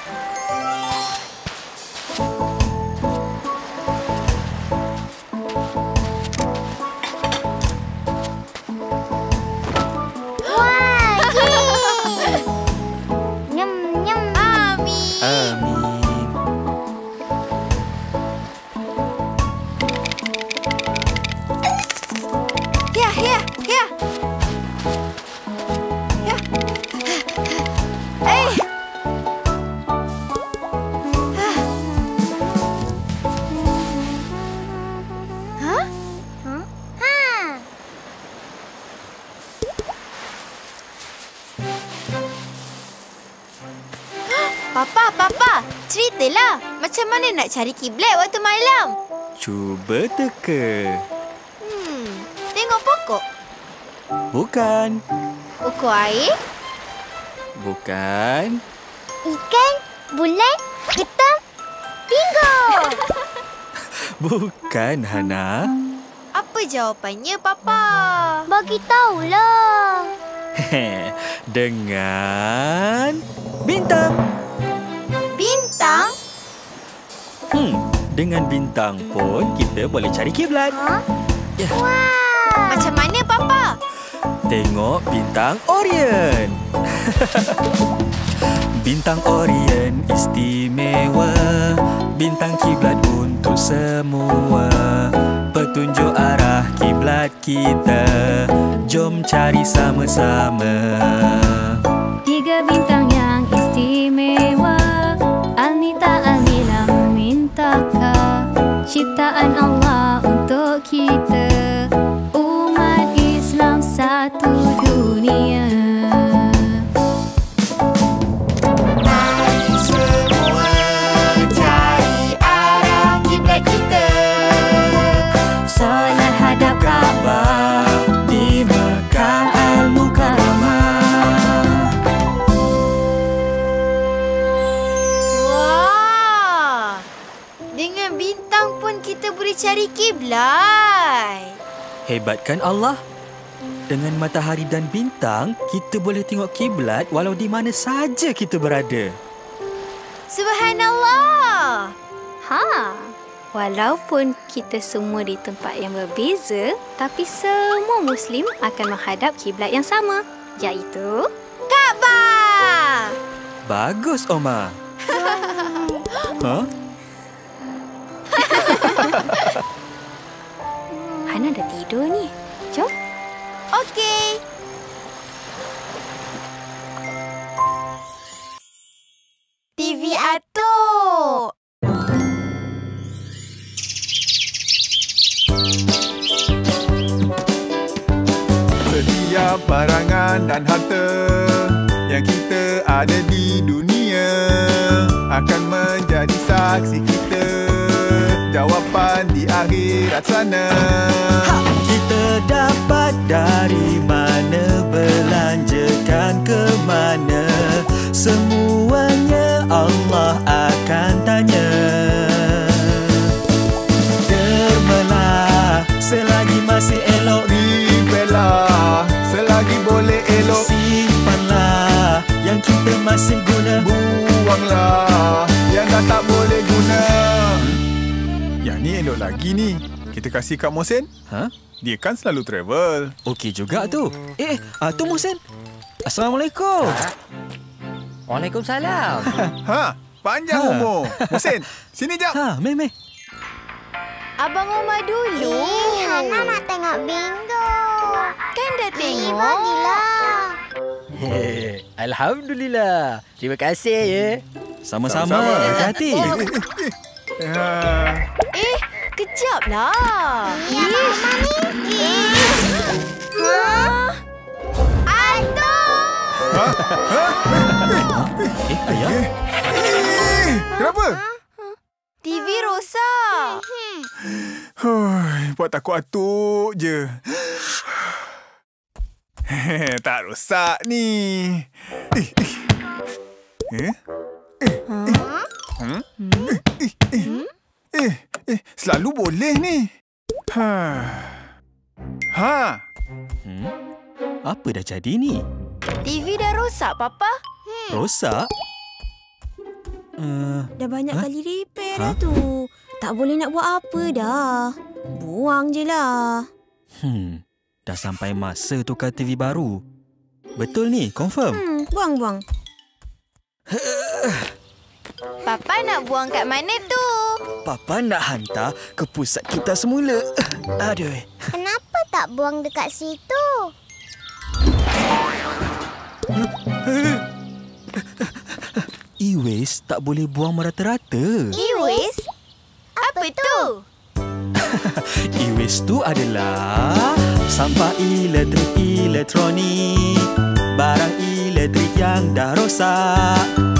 Ceritalah macam mana nak cari kiblat waktu malam.
Cuba teka.
Hmm, tengok pokok.
Bukan.
Ukur air.
Bukan.
Ikan, bulan, getah, bingo. [laughs]
Bukan, Hana.
Apa jawapannya, papa?
Bagi tahulah. [laughs]
Dengan bintang.
Bintang?
Hmm, dengan bintang pun kita boleh cari kiblat.
Ha?
Ya.
Wah.
Macam mana, papa?
Tengok bintang Orion. [laughs] bintang Orion istimewa. Bintang kiblat untuk semua. Petunjuk arah kiblat kita. Jom cari sama-sama.
Ciptaan Allah
kiblat.
Hebat kan Allah? Dengan matahari dan bintang, kita boleh tengok kiblat walau di mana saja kita berada.
Subhanallah.
Ha. Walaupun kita semua di tempat yang berbeza, tapi semua Muslim akan menghadap kiblat yang sama, iaitu
Kaabah.
Bagus, Oma. [laughs] ha? [laughs] [laughs]
Hana dah tidur ni. Jom.
Okey. TV Atuk.
Setiap barangan dan harta yang kita ada di dunia akan menjadi saksi kita jawapan di akhirat sana.
Kita dapat dari mana belanjakan ke mana? Semuanya Allah akan tanya. Dermalah selagi masih elok.
Dibela selagi boleh elok.
Simpanlah yang kita masih guna.
Buanglah yang dah tak boleh guna ni elok lagi ni Kita kasih Kak Mohsen
Ha?
Dia kan selalu travel
Okey juga tu. Eh, ah tu Mohsen. Assalamualaikum.
Waalaikumsalam. [laughs]
Ha, panjang
Ha.
umur Mohsen, sini jap
Ha, meh meh.
Abang Omar dulu.
Eh, Hana nak tengok bingo.
Kan dah
Eh,
tengok.
bagilah.
Hei, Alhamdulillah. Terima kasih ya.
Sama-sama.
Sama-sama.
Hati-hati.
Ha.
Eh, kejap lah.
Yang mana ni? Ha? Aduh!
Ha? Ha?
Eh, ayah.
Eh, kenapa?
TV rosak.
Buat takut atuk je. tak rosak ni. Eh, eh. Eh? Eh? Hmm? Eh, eh, eh. Eh, eh, selalu boleh ni. Ha. Ha.
Hmm? Apa dah jadi ni?
TV dah rosak, Papa.
Rosak? Uh,
Dah banyak
Ha?
kali repair
Ha?
dah tu. Tak boleh nak buat apa dah. Buang je lah.
hmm, dah sampai masa tukar TV baru. Betul ni, confirm.
Hmm, buang-buang. [laughs]
Papa nak buang kat mana tu?
Papa nak hantar ke pusat kita semula. [laughs] Aduh.
Kenapa tak buang dekat situ? [laughs]
E-waste tak boleh buang merata-rata.
E-waste? Apa tu? [laughs]
E-waste tu adalah sampah elektrik elektronik, barang elektrik yang dah rosak.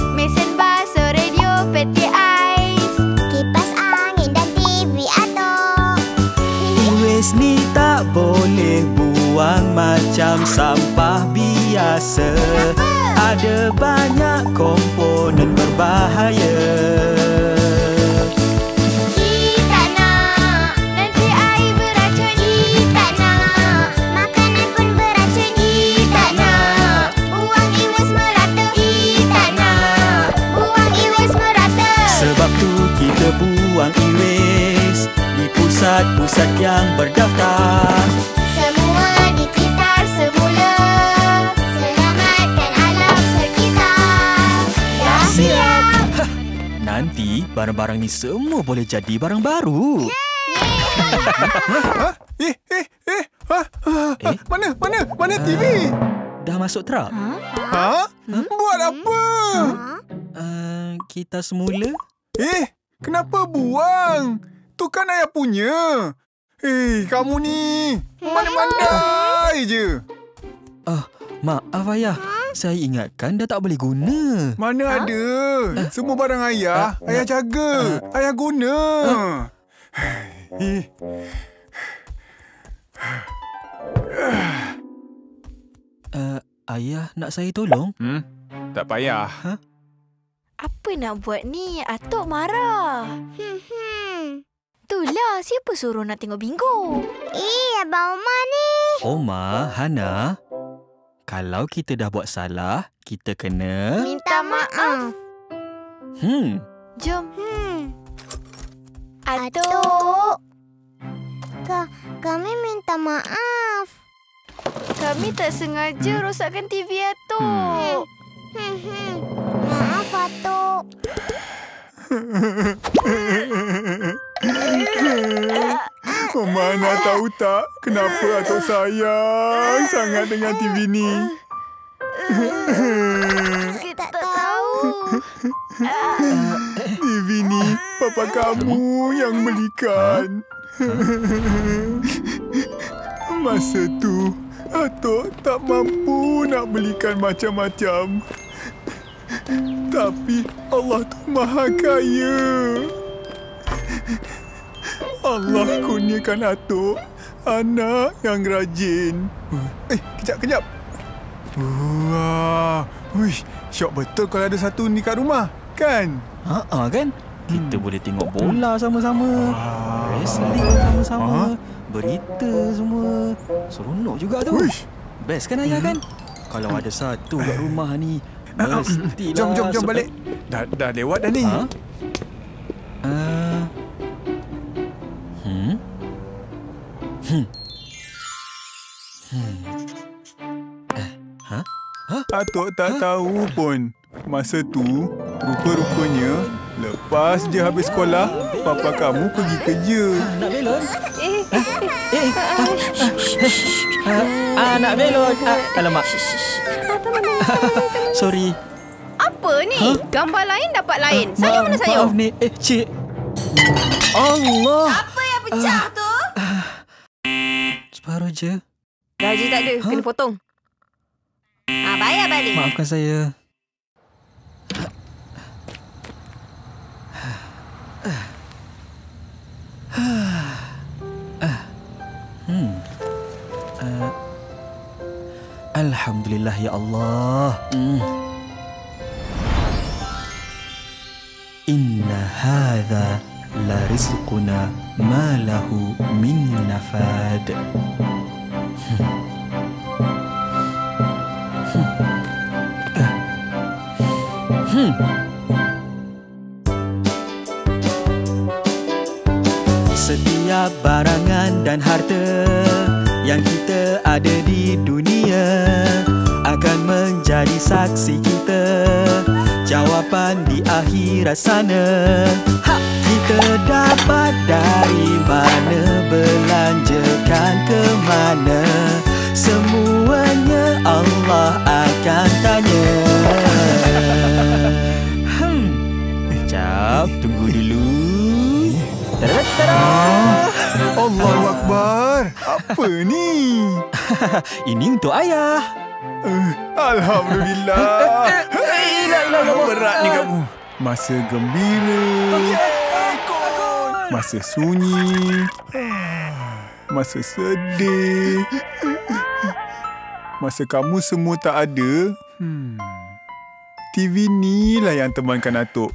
Boleh buang macam sampah biasa. Ada banyak komponen berbahaya. Pusat-pusat yang berdaftar.
Semua di sekitar semula. Selamatkan alam sekitar. Dah siap.
Nanti barang-barang ni semua boleh jadi barang baru.
Ha? [laughs] Eh, eh, eh. Ha? Ha?
Eh?
Mana, mana, mana TV?
Dah masuk truk?
Ha? Buat apa?
Uh, kita semula?
Eh, kenapa buang? Tu kan ayah punya. Eh, kamu ni. Pandai-pandai je.
Ah, maaf ayah. Saya ingatkan dah tak boleh guna.
Mana ada. Semua barang ayah, ayah jaga. Ayah guna. Eh,
Uh, ayah nak saya tolong?
hmm, tak payah.
Ha?
Apa nak buat ni? Atuk marah.
Hmm, hmm.
Itulah siapa suruh nak tengok bingo.
Eh, Abang Omar ni.
Oma, Hana, kalau kita dah buat salah, kita kena...
Minta maaf.
Hmm,
Jom.
Hmm.
Atuk.
Ka kami minta maaf.
Kami tak sengaja rosakkan TV Atuk.
Hmm, hmm. Maaf, Atuk. [laughs]
Mana tahu tak kenapa atuk sayang sangat dengan TV ni?
Kita tak tahu.
TV ni papa kamu yang belikan. Masa tu atuk tak mampu nak belikan macam-macam. Tapi Allah tu maha kaya. Allah kurniakan atuk anak yang rajin. Eh, kejap, kejap. Wah, Wih, syok betul kalau ada satu ni kat rumah, kan?
Ha kan? Kita boleh tengok bola sama-sama. Wrestling sama-sama. Berita semua. Seronok juga tu.
Uish.
Best kan ayah kan? Kalau ada satu kat rumah ni, mestilah... [coughs]
Jom, jom, jom balik. Dah, dah lewat dah ni.
Ha? Uh, Hmm. Hmm. Eh, ha? Ha?
Tak tahu pun. Masa tu, rupa-rupanya, lepas je habis sekolah, papa kamu pergi kerja.
Nak belon? Eh, eh, ah, nak belon. Ah, alamak. Sorry.
Apa ni? Gambar lain dapat lain. Sayur mana sayur?
Maaf ni. Eh, cik. Allah.
Apa yang pecah tu?
Separuh je.
Gaji tak ada. Kena potong. Ah, bayar balik.
Maafkan saya. Hmm. Uh, Alhamdulillah ya Allah. Hmm. Inna hadha la rizquna ma lahu min nafad. Setiap barangan dan harta yang kita ada di dunia akan menjadi saksi kita jawapan di akhirat sana ha! kita dapat dari mana belanjakan ke mana semuanya Allah akan tanya hmm. Sekejap, tunggu dulu Tada-tada!
Allahu Akbar. Apa ni? [laughs]
Ini untuk ayah.
Uh, Alhamdulillah. Berat ni kamu. Masa gembira. Masa sunyi. Masa sedih. Masa kamu semua tak ada. TV ni lah yang temankan Atuk.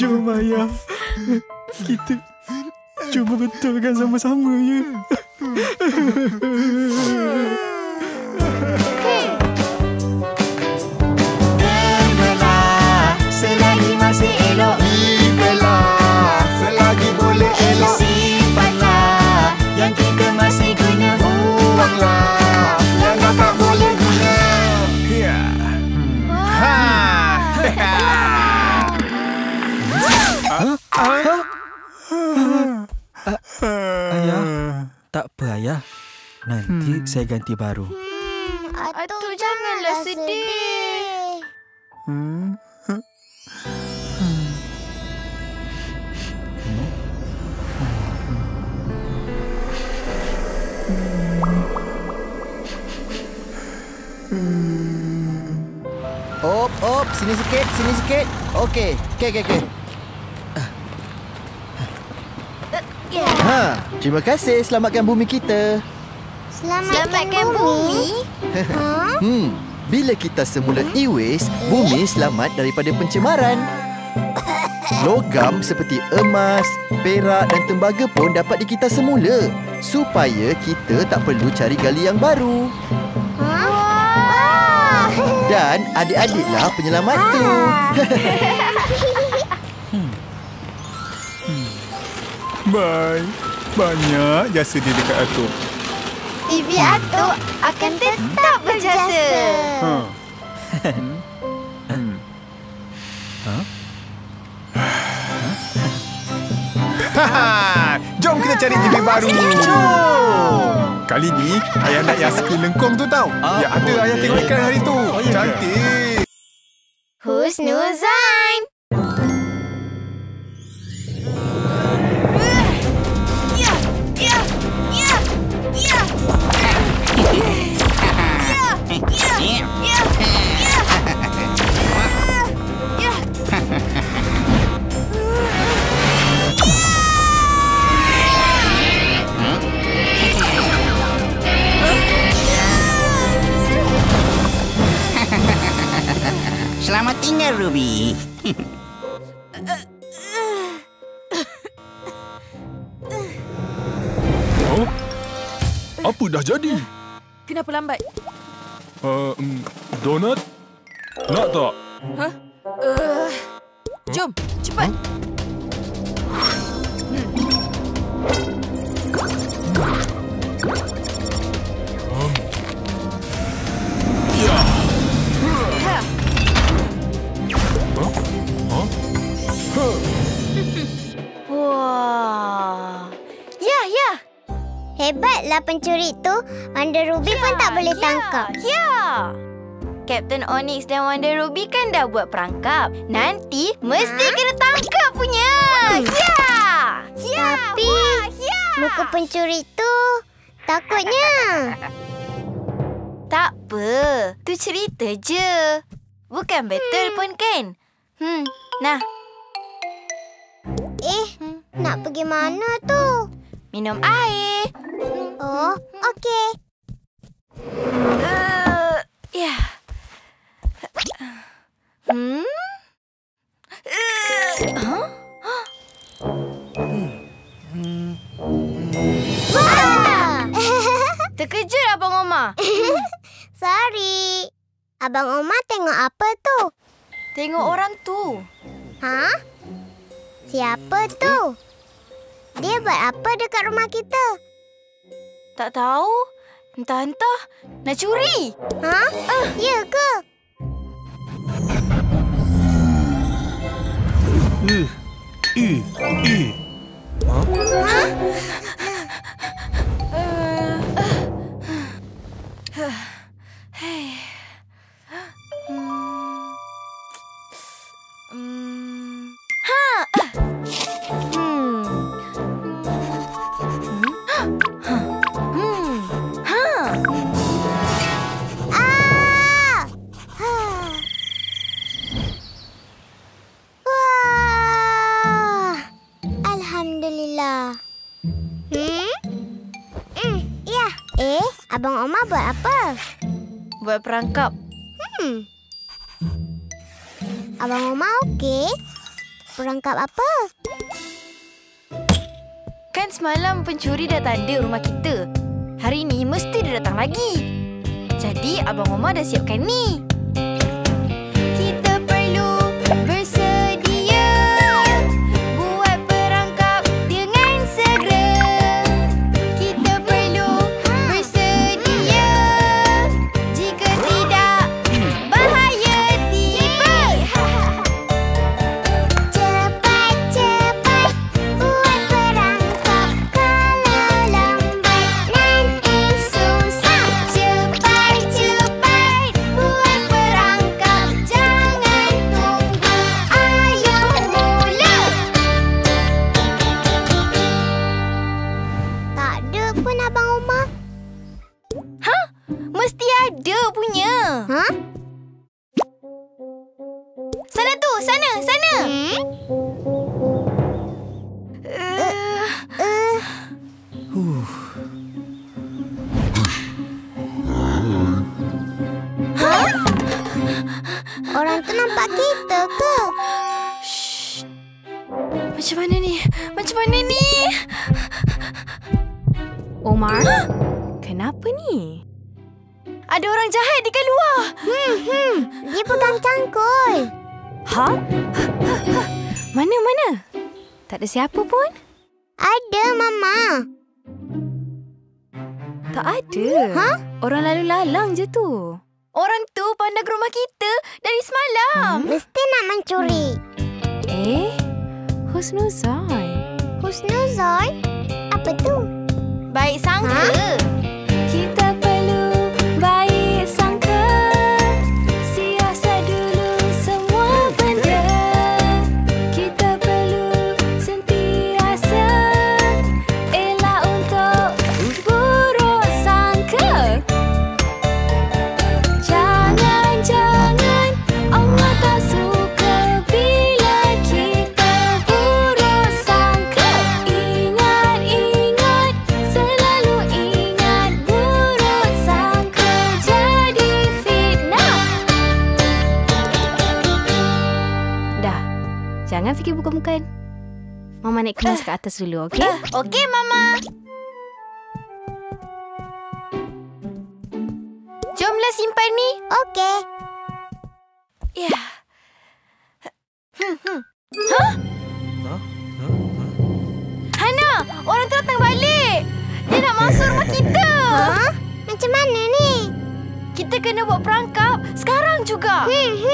Jom ayah. Kita cuba betulkan sama-sama ya. [laughs] Ayah, tak apa ayah. Nanti saya ganti baru.
Atuk janganlah sedih.
Hmm.
Op, op, sini sikit, sini sikit. Okey, okey, okey, okey. Ha, terima kasih selamatkan bumi kita.
Selamatkan,
Selamatkan bumi. [laughs]
Hmm, bila kita semula e-waste, bumi selamat daripada pencemaran. Logam seperti emas, perak dan tembaga pun dapat dikita semula supaya kita tak perlu cari gali yang baru. Dan adik-adiklah penyelamat tu. [laughs] [laughs]
Bye. Banyak jasa dia dekat Atuk.
TV Atuk akan tetap berjasa.
Ha. Haha, Jom kita cari TV baru. Kali ni ayah nak yang skrin lengkung tu tau. yang ada ayah tengok iklan hari tu. Cantik.
Husnuzan.
Ingat, Ruby.
Oh, Apa dah jadi?
Kenapa lambat?
Uh, um, donut? Nak tak?
Huh? Uh, jom, cepat. Huh? Hmm. [laughs]
Wah. Ya, ya. Hebatlah pencuri tu. Wonder Ruby pun tak boleh tangkap.
Ya. Captain Onyx dan Wonder Ruby kan dah buat perangkap. Nanti mesti kena tangkap punya. Ya. Ya.
Tapi muka pencuri tu takutnya. [laughs]
Tak apa. Tu cerita je. Bukan betul pun kan? Hmm. Nah,
Eh, nak pergi mana tu?
minum air.
Oh, okey.
Uh, ya. Hmm? Uh, huh?
Wah! [laughs]
Terkejut Abang Omar. [laughs]
Sorry. Abang Omar tengok apa tu?
Tengok orang tu.
Ha? Siapa tu? Dia buat apa dekat rumah kita?
Tak tahu. Entah-entah. Nak curi.
Ha? Uh. Ya ke?
Eh, eh, eh. Ha?
Ha?
Hey.
Buat
perangkap.
Hmm. Abang Omar okey? Perangkap apa?
Kan semalam pencuri dah tanda rumah kita. Hari ni mesti dia datang lagi. Jadi Abang Omar dah siapkan ni.
Okey,
Mama. Jomlah simpan ni.
Okey.
Ya. Yeah. Hmm, hmm. Hah? Huh? Huh? Hana, orang tu datang balik. Dia nak masuk rumah [laughs] kita.
Ha? Macam mana ni?
Kita kena buat perangkap sekarang juga.
Hmm, hmm.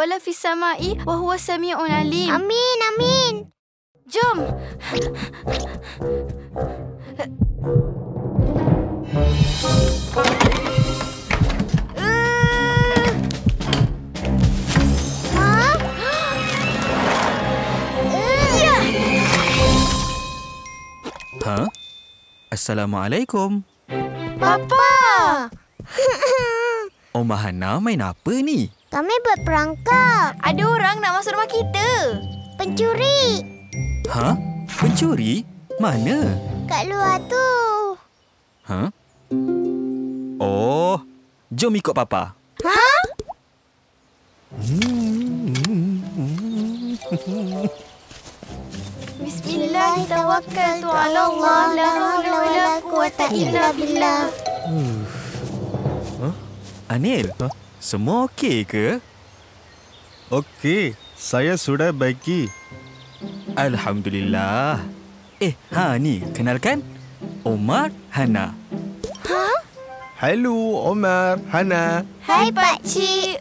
Fil ardi wala fis sama'i wa huwa sami'un alim.
Amin, amin.
Jom. Uh,
Ha?
ya.
Ha? Assalamualaikum.
Papa.
Omah Hana main apa ni?
Kami buat perangkap.
Ada orang nak masuk rumah kita.
Pencuri.
Ha? Pencuri? Mana?
Kat luar tu.
Ha? Oh, jom ikut papa.
Ha?
Bismillah tawakkaltu ala Allah la haula wala quwata illa billah.
Anil, semua okey ke?
Okey, saya sudah baiki.
Alhamdulillah. Eh, ha ni, kenalkan. Omar Hana.
Ha?
Hello, Omar, Hana.
Hai Pak Cik.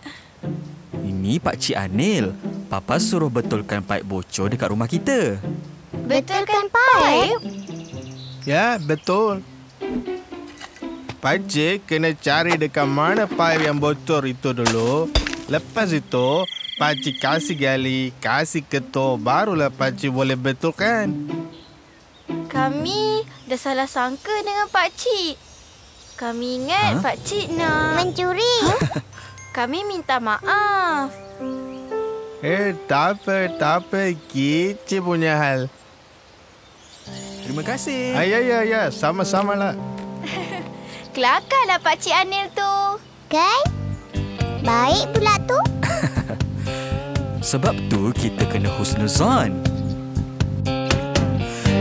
Ini Pak Cik Anil. Papa suruh betulkan paip bocor dekat rumah kita.
Betulkan paip?
Ya, betul. Pakcik kena cari dekat mana paip yang bocor itu dulu. Lepas itu, Pakcik kasih gali, kasih ketuk, barulah Pakcik boleh betulkan.
Kami dah salah sangka dengan Pak Cik. Kami ingat
Ha?
Pak Cik nak...
Mencuri.
Kami minta maaf.
Eh, tak apa, tak apa. Kicik punya hal.
Terima kasih.
Ah, ya, ya, ya. Sama-sama lah. [laughs]
Kelakarlah Pak Cik Anil tu.
Kan? Baik pula tu. [laughs]
Sebab tu kita kena husnuzan.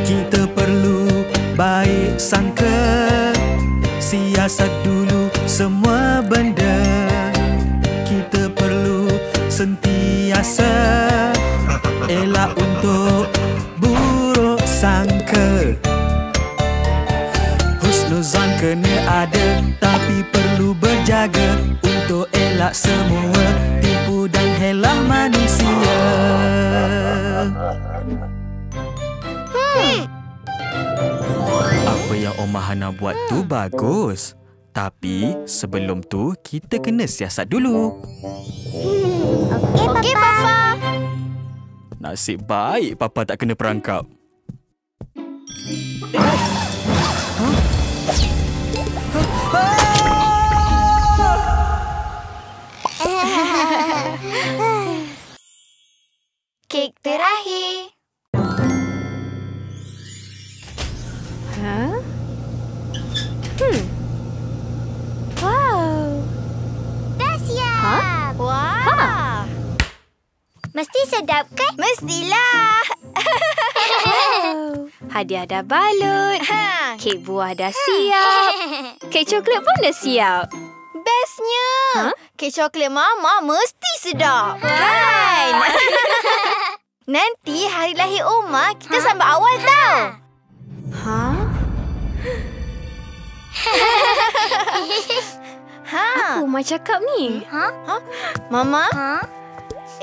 Kita perlu baik sangka Siasat dulu semua benda Kita perlu sentiasa Elak untuk buruk sangka kena ada Tapi perlu berjaga Untuk elak semua Tipu dan helah manusia
Hmm.
Apa yang Omah Hana buat tu bagus. Tapi sebelum tu kita kena siasat dulu.
Okey,
Okey, Papa.
Nasib baik papa tak kena perangkap. [laughs]
Kek terakhir.
Ha? Hmm. Wow.
Dah siap.
Ha?
Wah.
Ha.
Mesti sedap kan?
Mestilah.
Wow. Hadiah dah balut.
Ha.
Kek buah dah siap. [laughs] Kek coklat pun dah siap.
Bestnya.
Ha?
Kek coklat Mama mesti sedap. Kan? [laughs] Nanti hari lahir Oma kita sambut awal tau.
Ha? [laughs]
Ha.
Apa Oma cakap ni?
Ha? ha? Mama?
Ha?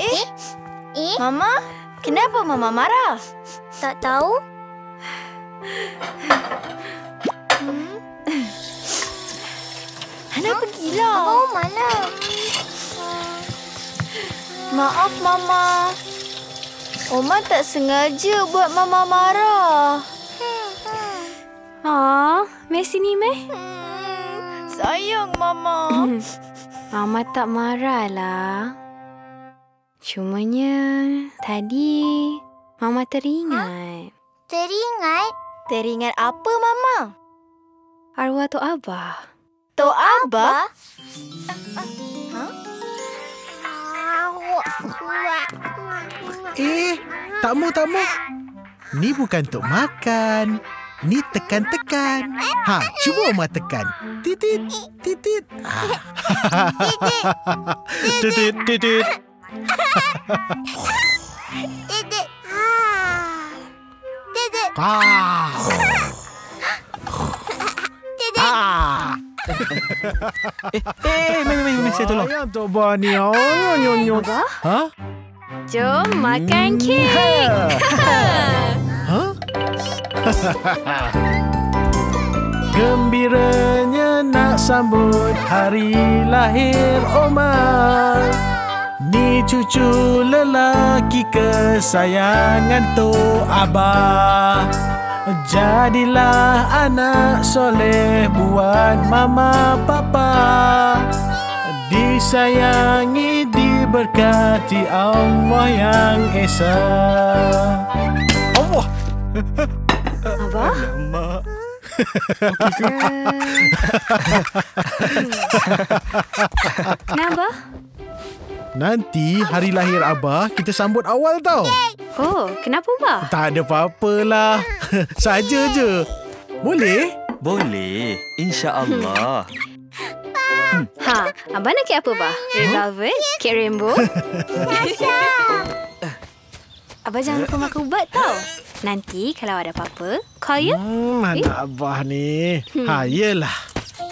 Eh?
Eh?
Mama? Kenapa Mama marah?
Tak tahu.
Hana pergilah.
Oh, mana?
Maaf Mama. Oma tak sengaja buat Mama marah.
Ah, Messi ni meh.
Sayang Mama.
Mama tak marah lah. Cumanya tadi Mama teringat.
Teringat?
Teringat apa Mama?
Arwah Tok Abah.
Tok Abah?
Eh, tak mau, tak mau. Ni bukan untuk makan. Ni tekan-tekan. Ha, cuba Oma tekan. Titit, titit. Ah. [laughs] titit, titit.
Titik. Titik.
Ah.
Titik.
Ah.
eh, eh, meh, meh, saya tolong.
Tok. Oh, nyo. Ha?
Jom makan kek. [laughs]
Ha? Gembiranya nak sambut hari lahir Omar Ni cucu lelaki kesayangan Tok Abah. Jadilah anak soleh buat mama papa. Disayangi, diberkati Allah yang Esa. Allah. [laughs]
Abah?
Alamak [laughs]
Kenapa?
Nanti hari lahir Abah kita sambut awal tau.
Oh, kenapa Abah?
Tak ada apa-apalah. [laughs] Saja je. Boleh?
Boleh. InsyaAllah.
Ha, Abah nak kek apa, Abah? Red velvet? Kek rainbow? [laughs] Abah jangan lupa makan ubat tau. Nanti kalau ada apa-apa, call ya.
Hmm, mana Abah ni?
Hmm.
Ha, yelah.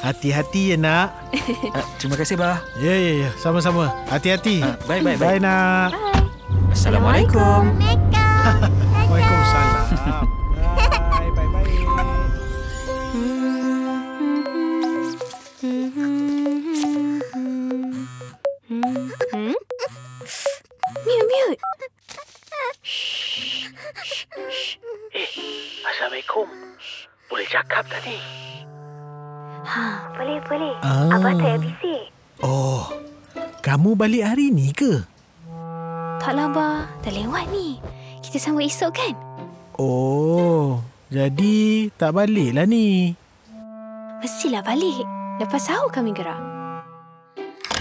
Hati-hati ya nak.
Uh, [laughs] terima kasih, Bah.
Ya, ya, ya. Sama-sama. Hati-hati.
Uh, bye, bye,
bye.
bye.
nak.
Assalamualaikum.
Waalaikumsalam.
Assalamualaikum. Boleh cakap tak ni?
Ha, boleh, boleh.
Ah.
Abah tak bisik.
Oh, kamu balik hari ni ke?
Taklah, Abah. Dah lewat ni. Kita sambut esok kan?
Oh, jadi tak balik lah ni.
Mestilah balik. Lepas sahur kami gerak.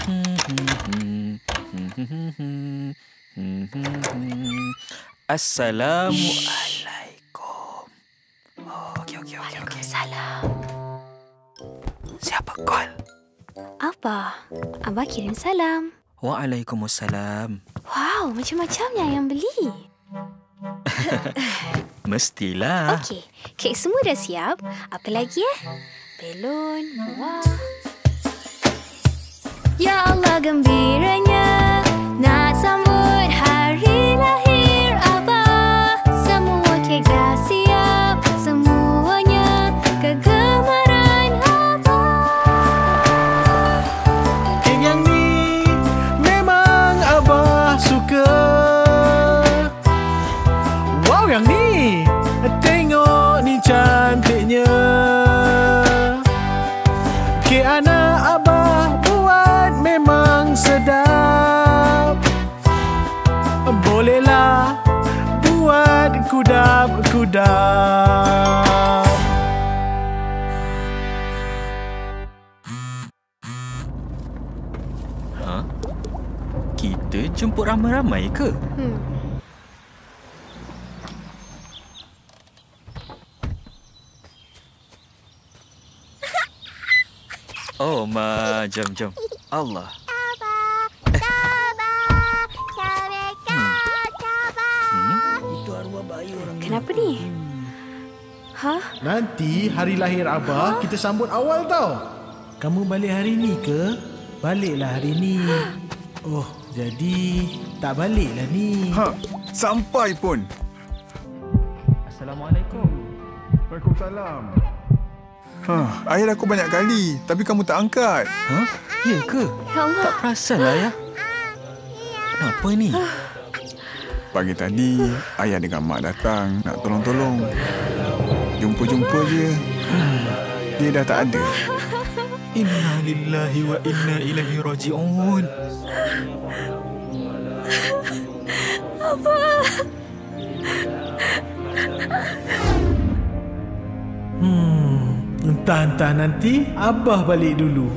[laughs]
Assalamualaikum. Oh, okey, okey, okey. okey.
Salam.
Siapa call?
Abah. Abah kirim salam.
Waalaikumsalam.
Wow, macam-macamnya yang beli. [laughs]
Mestilah.
Okey, kek semua dah siap. Apa lagi eh? Belon, wah. Ya Allah gembiranya
ramai-ramai ke?
Hmm.
Oh, ma, jom, jom. Allah.
Itu arwah bayi orang
Kenapa ni? Hah?
Nanti hari lahir Abah kita sambut awal tau. Kamu balik hari ni ke? Baliklah hari ni. Oh, jadi tak baliklah ni.
Ha, sampai pun.
Assalamualaikum.
Waalaikumsalam. Ha, ayah aku banyak kali, tapi kamu tak angkat.
Ha? Ya ke?
Ya Allah.
Tak perasan lah ya. Kenapa ni?
Pagi tadi, ayah dengan mak datang nak tolong-tolong. Jumpa-jumpa je. Dia dah tak ada.
Inna lillahi wa inna ilaihi raji'un.
Apa?
Hmm, entah-entah nanti Abah balik dulu.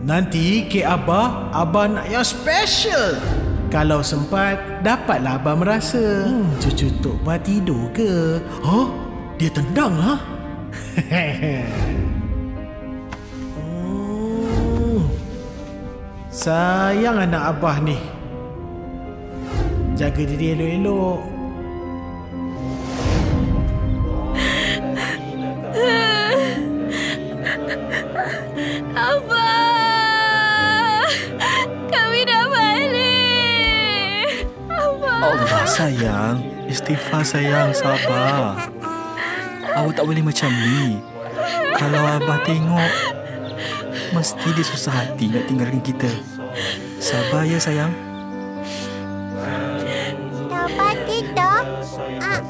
Nanti ke Abah, Abah nak yang special. Kalau sempat, dapatlah Abah merasa. Hmm, cucu Tok Ba tidur ke? Oh, dia tendang lah. hmm. [laughs] Sayang anak Abah ni. Jaga diri elok-elok.
Abah! Kami dah balik! Abah!
Allah sayang. Istighfar sayang. Sabar. Awak tak boleh macam ni. Kalau Abah tengok, mesti dia susah hati nak tinggalkan kita. Sabar ya sayang.
Dapat tidur? Ah.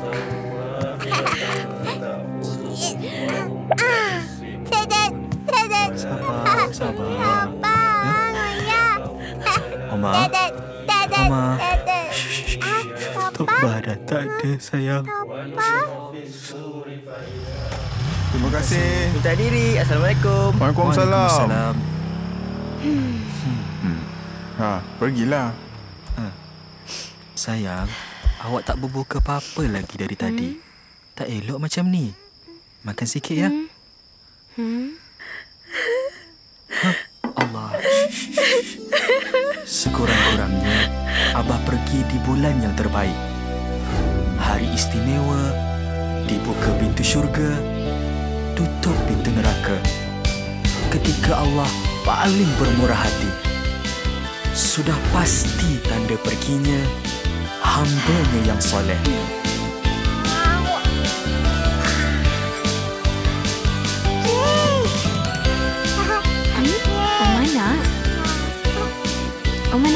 Ah.
Sabar, sabar.
Sabar, ya.
Oma,
Dadat, dadat,
Oma. Tok Bah dah tak ada sayang.
Terima kasih.
Minta diri. Assalamualaikum.
Waalaikumsalam.
Waalaikumsalam.
Hmm. Ha, pergilah.
Sayang, awak tak berbuka apa-apa lagi dari tadi. Tak elok macam ni. Makan sikit ya.
Hmm?
Allah. Sekurang-kurangnya, Abah pergi di bulan yang terbaik. Hari istimewa, dibuka pintu syurga, tutup pintu neraka. Ketika Allah paling bermurah hati. Sudah pasti tanda perginya hambanya yang soleh.
Oma nak? Oma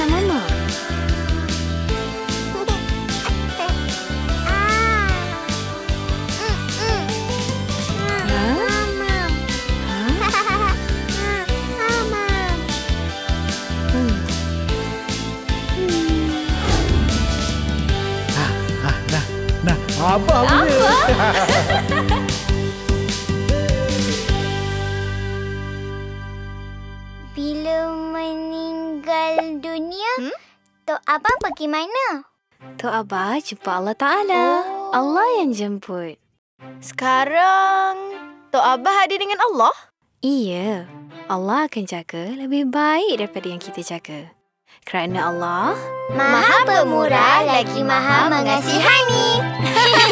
Abah punya. [laughs]
Bila meninggal dunia, hmm? Tok Abang pergi mana?
Tok Abah jumpa Allah Ta'ala. Oh. Allah yang jemput.
Sekarang, Tok Abah ada dengan Allah?
Iya. Allah akan jaga lebih baik daripada yang kita jaga. Kerana Allah
Maha pemurah lagi maha mengasihani.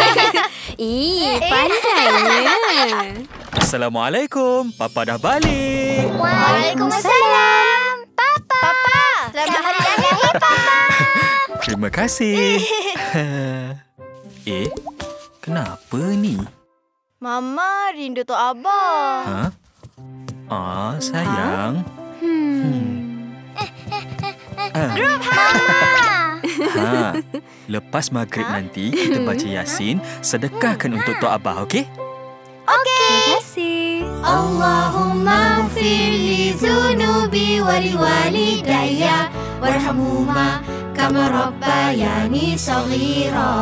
[laughs]
Ih, pandainya.
Assalamualaikum. Papa dah balik.
Waalaikumsalam. Papa. Papa. Selamat hari lahir, Papa. [laughs]
Terima kasih. [laughs] eh, kenapa ni?
Mama rindu Tok Abah.
Ha? Ah, sayang. Ah.
Grup Mama.
Ha. Lepas maghrib nanti kita baca Yasin, sedekahkan untuk Tok Abah, okey?
Okey.
Terima kasih.
Allahumma ghfir li zunubi wa li walidayya warhamhuma kama rabbayani saghira.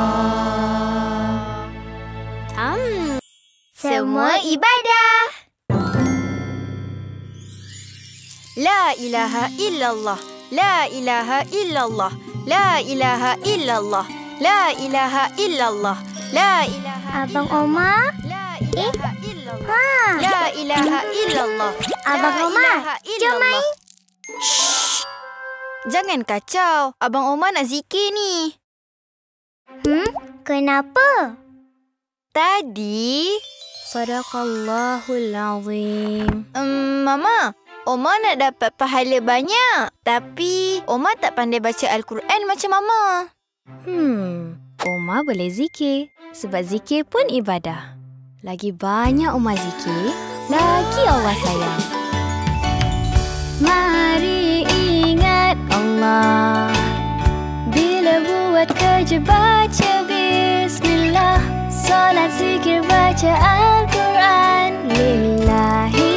Um.
Semua ibadah.
La ilaha illallah. La ilaha illallah. La ilaha illallah. La ilaha illallah. La ilaha
Abang Omar?
Eh?
Ha.
La ilaha illallah.
Abang Omar,
ilaha
jom main.
Shh. Jangan kacau. Abang Omar nak zikir ni.
Hmm? Kenapa?
Tadi...
Sadaqallahul azim.
Um, Mama, Oma nak dapat pahala banyak. Tapi Oma tak pandai baca Al-Quran macam Mama.
Hmm, Oma boleh zikir. Sebab zikir pun ibadah. Lagi banyak Oma zikir, lagi Allah sayang. Mari ingat Allah. Bila buat kerja baca bismillah. Salat zikir baca Al-Quran lillahi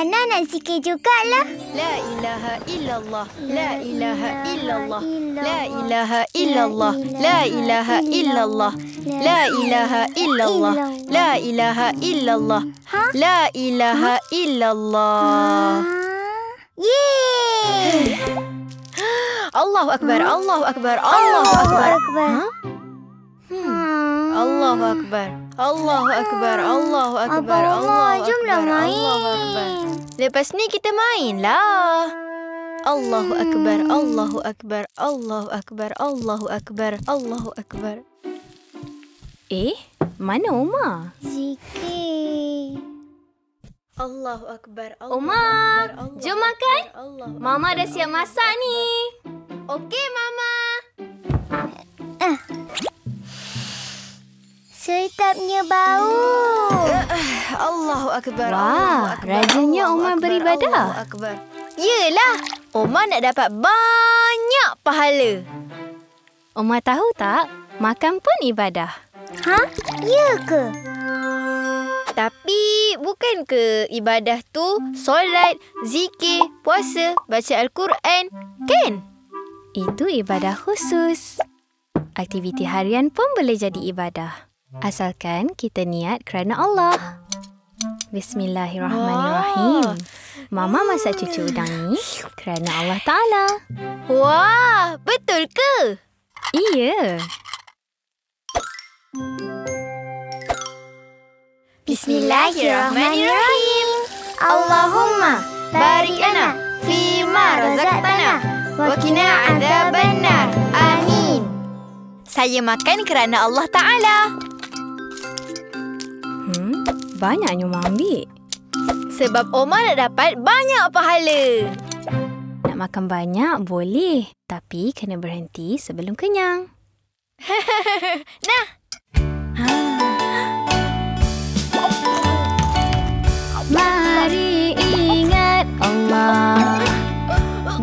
Hana nak zikir jugalah.
La ilaha illallah. La ilaha illallah. La ilaha illallah. La ilaha illallah. La ilaha illallah. La ilaha illallah. La ilaha illallah.
Yeay!
Allahu akbar. Allahu akbar. Allahu akbar.
Akbar.
Hmm. Allahu akbar. Allahu akbar. Allahu akbar.
Abang Omar,
Allahu
jomlah
akbar.
main.
Allahu akbar. Lepas ni kita main lah. Allahu akbar. Allahu akbar. Allahu akbar. Allahu akbar. Allahu akbar.
Eh, mana Oma?
Zikir.
Allahu akbar. Allahu
Oma,
akbar. Allahu
jom makan.
Allahu
Mama dah siap masak ni.
Okey, Mama.
Sedapnya bau. [sighs]
Allahu akbar.
Wah,
Allahu akbar,
rajinnya
Allahu
Oma
akbar,
beribadah.
Allahu akbar. Yelah, Oma nak dapat banyak pahala.
Oma tahu tak? Makan pun ibadah.
Ha? Ya ke?
Tapi bukan ke ibadah tu solat, zikir, puasa, baca Al-Quran, kan?
Itu ibadah khusus. Aktiviti harian pun boleh jadi ibadah. Asalkan kita niat kerana Allah. Bismillahirrahmanirrahim. Mama masak cucu udang ni kerana Allah Ta'ala.
Wah, betul ke?
Iya.
Bismillahirrahmanirrahim. Allahumma barik lana fima razaqtana wa qina adzabannar. Amin. Saya makan kerana Allah Taala.
Banyaknya Oma ambil.
Sebab Oma nak dapat banyak pahala.
Nak makan banyak boleh. Tapi kena berhenti sebelum kenyang. [laughs]
nah,
Mari ingat Allah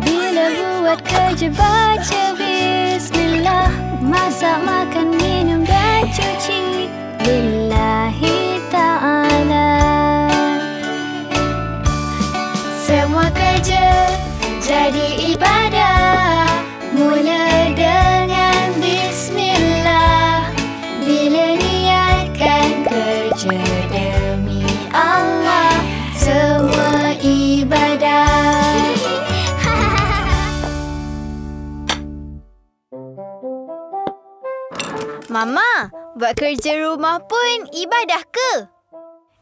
Bila buat kerja baca Bismillah Masak, makan,
Mama, buat kerja rumah pun ibadah ke?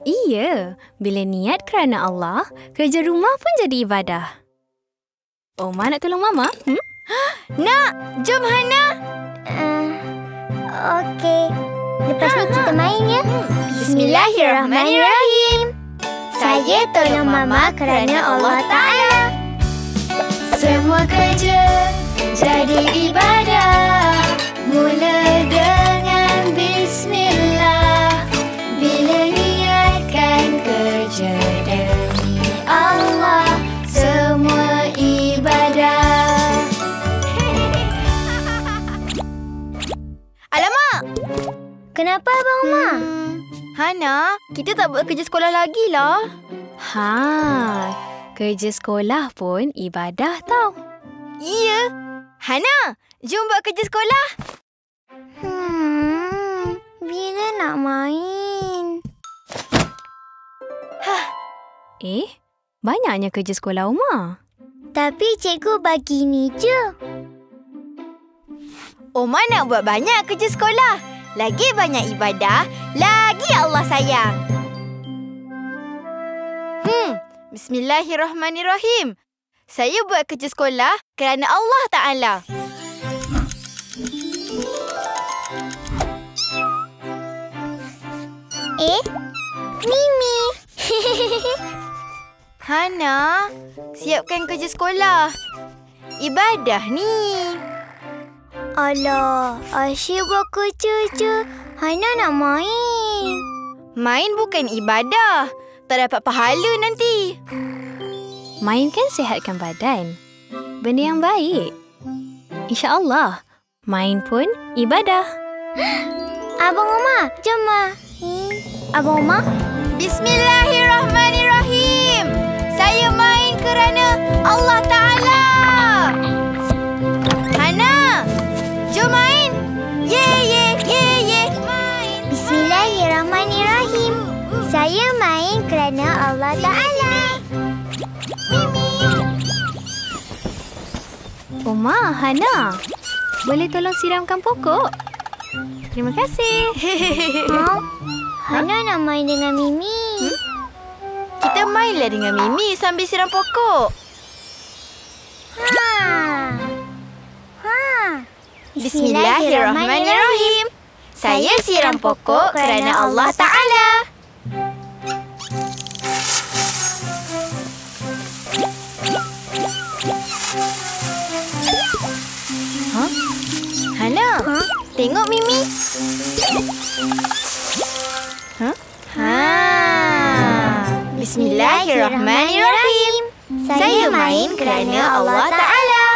Iya, bila niat kerana Allah, kerja rumah pun jadi ibadah. Oma nak tolong Mama? Hmm?
Nak, jom Hana.
Uh, Okey. Lepas ni kita main ya.
Bismillahirrahmanirrahim.
Saya tolong Mama kerana Allah Ta'ala.
Semua kerja jadi ibadah
Kenapa Abang Umar?
Hmm, Hana, kita tak buat kerja sekolah lagi lah.
Ha, kerja sekolah pun ibadah tau
Iya. Hana, jom buat kerja sekolah.
Hmm, bila nak main?
Eh, banyaknya kerja sekolah Uma
Tapi cikgu bagi ni je.
Oma nak buat banyak kerja sekolah. Lagi banyak ibadah, lagi Allah sayang. Hmm, Bismillahirrahmanirrahim. Saya buat kerja sekolah kerana Allah Ta'ala.
Eh, Mimi. [laughs]
Hana, siapkan kerja sekolah. Ibadah ni.
Alah, asyik buat kerja je. Hana nak main.
Main bukan ibadah. Tak dapat pahala nanti.
Main kan sihatkan badan. Benda yang baik. InsyaAllah, main pun ibadah. [gasps]
Abang Omar, jom main. Abang Omar?
Bismillahirrahmanirrahim. Saya main kerana Allah Ta'ala. Hana, jom main. Ye, ye, ye, ye. Main.
Bismillahirrahmanirrahim. Saya main kerana Allah Ta'ala.
Omar, Hana. Boleh tolong siramkan pokok? Terima kasih.
Ha? Hana nak main dengan Mimi. Hmm?
Kita mainlah dengan Mimi sambil siram pokok.
Ha. Ha.
Bismillahirrahmanirrahim. Saya siram pokok kerana Allah Ta'ala. Ha? Hana, ha? tengok Mimi. Bismillahirrahmanirrahim. Saya main kerana Allah Ta'ala.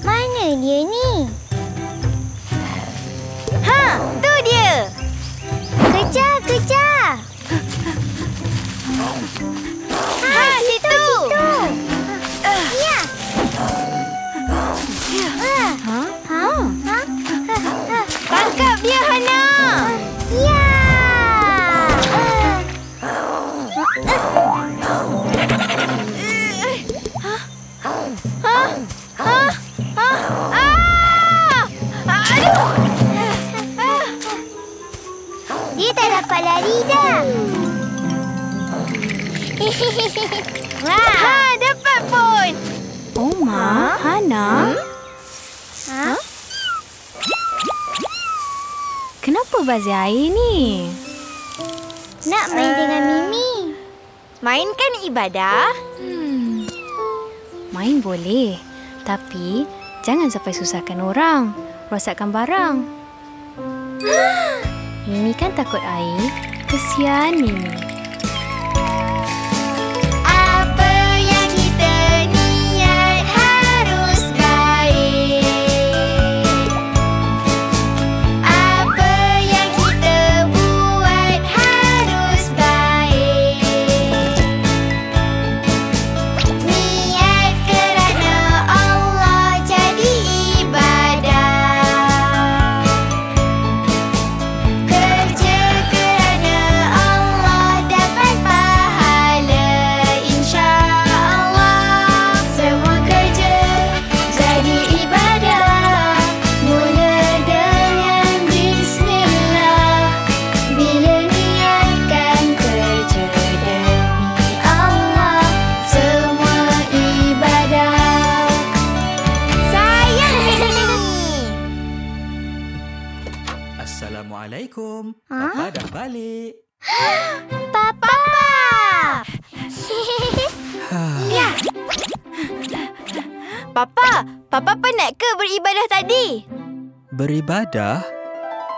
Mana dia ni?
Ha, tu dia.
Kejar, kejar.
Ha, situ.
Ya.
Ha?
Ha? Ha? Lari dah. [laughs]
Ha, dapat pun.
Omar, Hana.
Ha?
Kenapa bazir air ni?
Nak main dengan Mimi.
Mainkan ibadah.
Hmm. Main boleh. Tapi jangan sampai susahkan orang. Rosakkan barang. [gasps] Mimi kan takut air. Kesian Mimi.
Balik.
Papa.
Ya. Papa, Papa penat ke beribadah tadi?
Beribadah?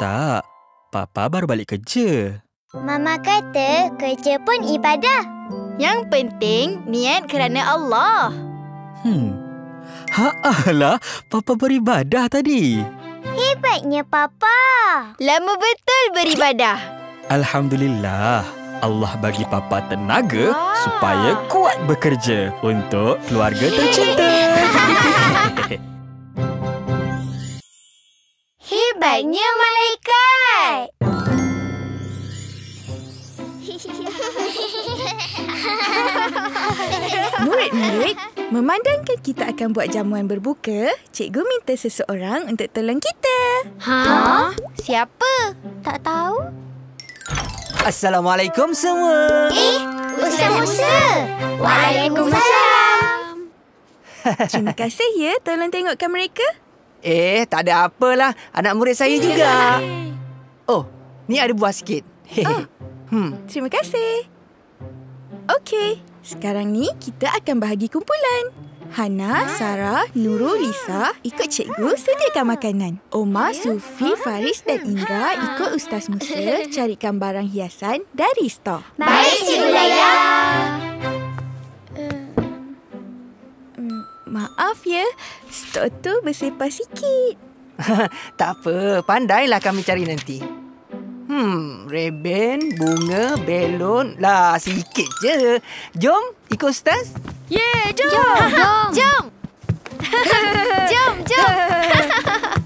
Tak. Papa baru balik kerja.
Mama kata kerja pun ibadah.
Yang penting niat kerana Allah.
Hmm. Haalah, Papa beribadah tadi.
Hebatnya Papa.
Lama betul beribadah.
Alhamdulillah. Allah bagi Papa tenaga supaya kuat bekerja untuk keluarga tercinta. [laughs]
Hebatnya malaikat. [laughs]
Murid-murid, memandangkan kita akan buat jamuan berbuka, cikgu minta seseorang untuk tolong kita.
Ha? Siapa?
Tak tahu.
Assalamualaikum semua.
Eh, Ustaz Musa. Waalaikumsalam.
Terima kasih ya tolong tengokkan mereka.
Eh, tak ada apalah. Anak murid saya juga. Oh, ni ada buah sikit.
Oh.
Hmm.
Terima kasih. Okey, sekarang ni kita akan bahagi kumpulan. Hana, Sarah, Nurul, Lisa ikut cikgu sediakan makanan. Omar, Sufi, Faris dan Indra ikut Ustaz Musa carikan barang hiasan dari stor.
Baik, Cikgu Laya.
Hmm, Maaf ya, stor tu bersepah sikit. [laughs]
tak apa, pandailah kami cari nanti. Hmm, reben, bunga, belon. Lah, sikit je. Jom, ikut Ustaz.
Yeah,
jom. Jom. [laughs] Jom. jom, [laughs] jom. [laughs]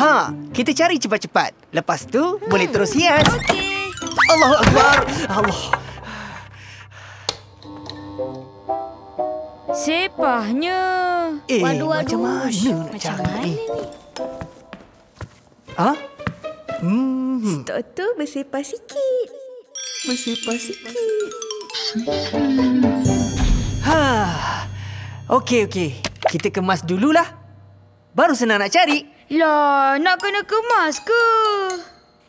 Ha, kita cari cepat-cepat. Lepas tu, hmm. boleh terus hias. Okey. Allahu Akbar. Allah.
Sepahnya.
Eh, macam mana nak
Macam
cari
mana
ni?
ni?
Ha? Hmm.
Stok tu bersepah sikit. Bersepah sikit.
Ha. Okey, okey. Kita kemas dululah. Baru senang nak cari.
Lah, nak kena kemas ke?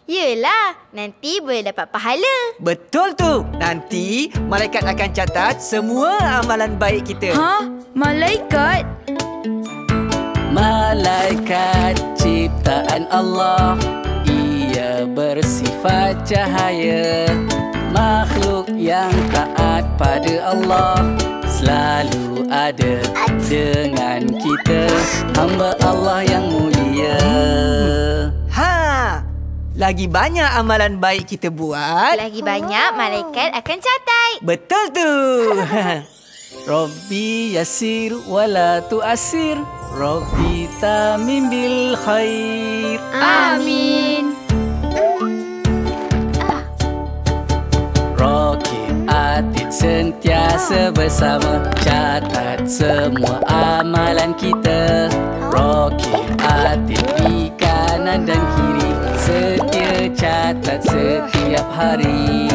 Yelah, nanti boleh dapat pahala.
Betul tu. Nanti malaikat akan catat semua amalan baik kita.
Ha? Malaikat?
Malaikat ciptaan Allah Ia bersifat cahaya Makhluk yang taat pada Allah Selalu ada dengan kita Hamba Allah yang mulia
Ha. Lagi banyak amalan baik kita buat.
Lagi banyak malaikat akan catat.
Betul tu. [laughs]
Rabbi yasir wala tu'asir Rabbi tamim bil khair
Amin.
Atid sentiasa bersama Catat semua amalan kita Rokib atid di kanan dan kiri Setia catat setiap hari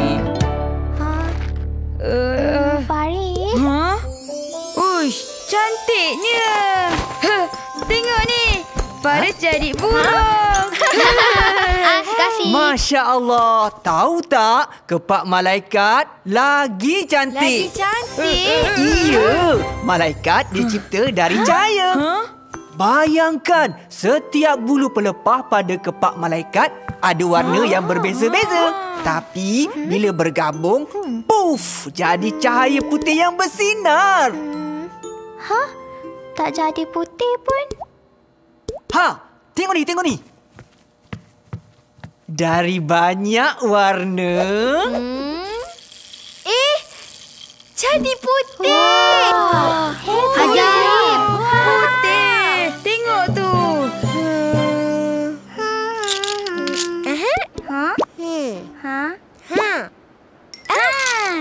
Uh, ha? Uish, cantiknya. Huh, tengok ni. Faris jadi burung.
Ah, kasih.
Masya Allah. Tahu tak? Kepak malaikat lagi cantik.
Lagi cantik. [laughs]
Iya. Malaikat dicipta dari cahaya. Bayangkan setiap bulu pelepah pada kepak malaikat ada warna yang berbeza-beza. Tapi bila bergabung, puff, jadi cahaya putih yang bersinar.
Hah? Tak jadi putih pun?
Ha, tengok ni, tengok ni. Dari banyak warna,
Eh, jadi putih.
Wah,
Ajaib.
Putih. Tengok tu.
Ha? Ha? Ha? Ah.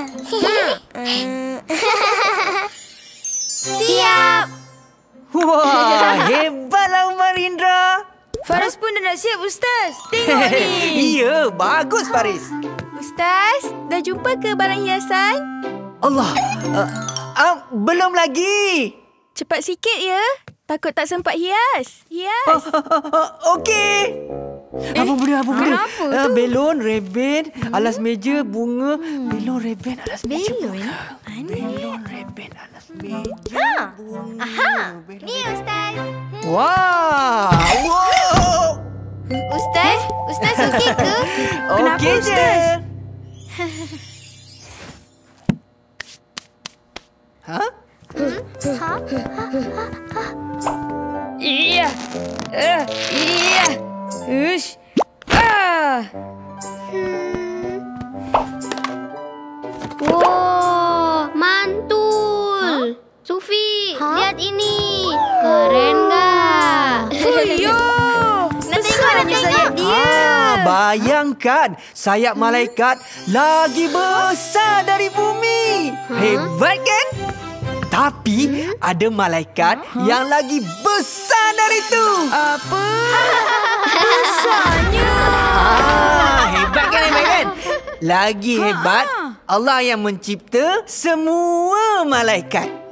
Siap.
wah, [laughs] Umar
Faris pun dah nak siap, Ustaz. Tengok ni.
Iya, [laughs] bagus Faris.
Ustaz, dah jumpa ke barang hiasan?
Allah, uh, uh, belum lagi.
Cepat sikit ya. Takut tak sempat hias. Hias.
Okey. Apa benda, apa benda?
apa tu?
belon, reben, alas meja, bunga. Belon, reben, alas meja. Mana? Belon, reben, alas meja.
Ha. Aha. Ni Ustaz.
Wah. Wow.
Ustaz, Ustaz okey ke? [laughs]
Okey je. Ha?
Iya. Uh, iya. Ush. Ah.
Wow, Lihat ini. Keren gak?
Fuyo. [laughs]
Nak tengok, nak tengok.
Ah, bayangkan sayap malaikat lagi besar dari bumi. Hebat kan? Tapi ada malaikat yang lagi besar dari itu.
Apa? [laughs] Besarnya.
Ah, hebat kan, hebat kan? Lagi hebat, Allah yang mencipta semua malaikat.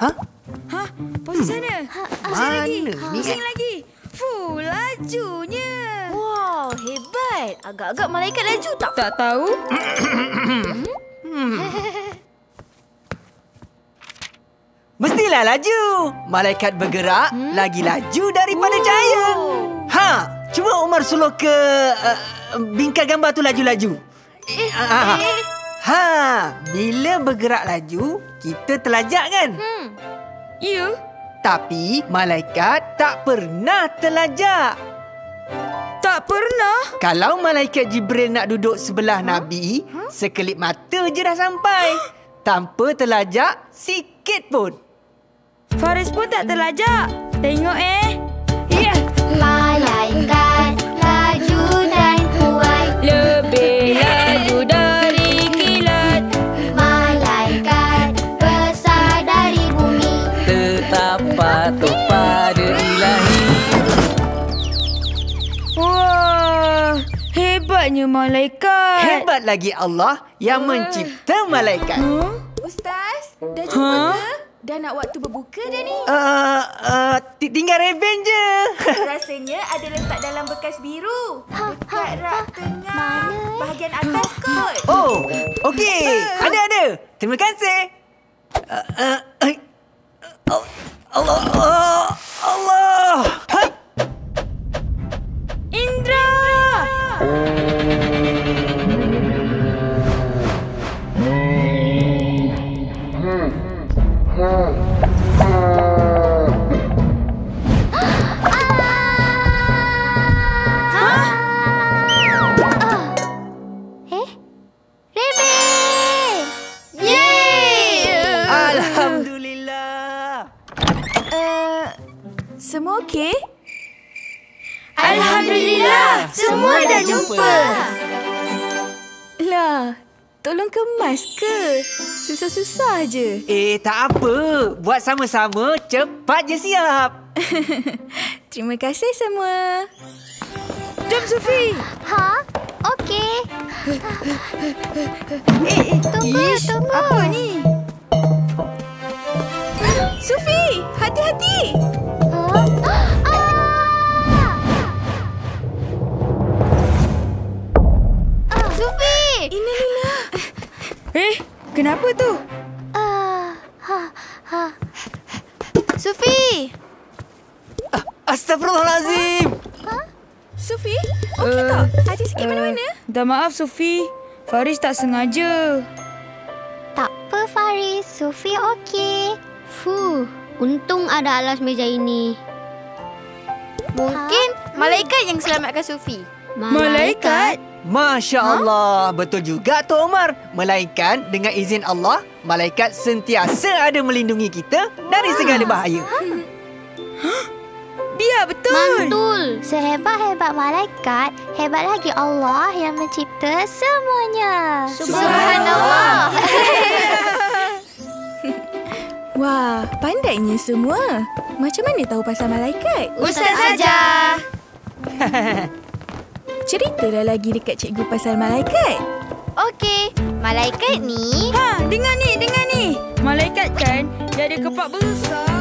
Ha? Ha? Posisi hmm. sana.
Ha, ha, Mana?
Ha,
ha, ha.
Pusing lagi. Pusing lagi. Fuh, lajunya.
Wow, hebat. Agak-agak malaikat laju tak?
Tak tahu. [laughs]
Mestilah laju. Malaikat bergerak hmm? lagi laju daripada oh. cahaya. Ha, cuba Umar suluh ke uh, bingkai gambar tu laju-laju.
Eh,
ha,
eh.
ha, bila bergerak laju, kita terlajak kan?
Hmm.
Ya.
Tapi malaikat tak pernah terlajak.
Tak pernah?
Kalau malaikat Jibril nak duduk sebelah huh? Nabi, huh? sekelip mata je dah sampai. Tanpa terlajak sikit pun.
Faris pun tak terlajak. Tengok eh. Hebatnya malaikat.
Hebat lagi Allah yang mencipta malaikat.
Huh?
Ustaz, dah jumpa
Huh?
ke? Dah nak waktu berbuka dah ni?
Uh, uh, tinggal revenge je. [laughs] [laughs]
Rasanya ada letak dalam bekas biru. Dekat rak tengah bahagian atas kot.
Oh, okey. Ada, ada. Terima kasih. Uh, uh, uh, uh, Allah, Allah, Allah. Hai.
Indra!
Semua dah jumpa.
Lah, tolong kemas ke? Susah-susah je.
Eh, tak apa. Buat sama-sama, cepat je siap. [laughs]
Terima kasih semua. Jom Sufi.
Ha? Okey. [laughs]
Eh, eh,
Tunggu,
Ish,
tunggu.
Apa ni? Sufi, hati-hati. [gasps]
Sufi!
Ina Lila. Eh, kenapa tu?
Ah, ha, ha.
Sufi!
Astagfirullahalazim.
Sufi, okey tak? Ada sikit mana-mana?
Dah maaf Sufi. Faris tak sengaja.
Tak apa Faris, Sufi okey.
Fuh, untung ada alas meja ini.
Mungkin malaikat yang selamatkan Sufi.
Masya Allah. Betul juga tu Omar. Melainkan dengan izin Allah, malaikat sentiasa ada melindungi kita dari segala bahaya.
Biar betul.
Mantul. Sehebat-hebat malaikat, hebat lagi Allah yang mencipta semuanya.
Subhanallah. [laughs]
Wah, pandainya semua. Macam mana tahu pasal malaikat?
Ustaz saja. [laughs]
Ceritalah lagi dekat cikgu pasal malaikat.
Okey, malaikat ni...
Ha, dengar ni, dengar ni. Malaikat kan, dia ada kepak besar.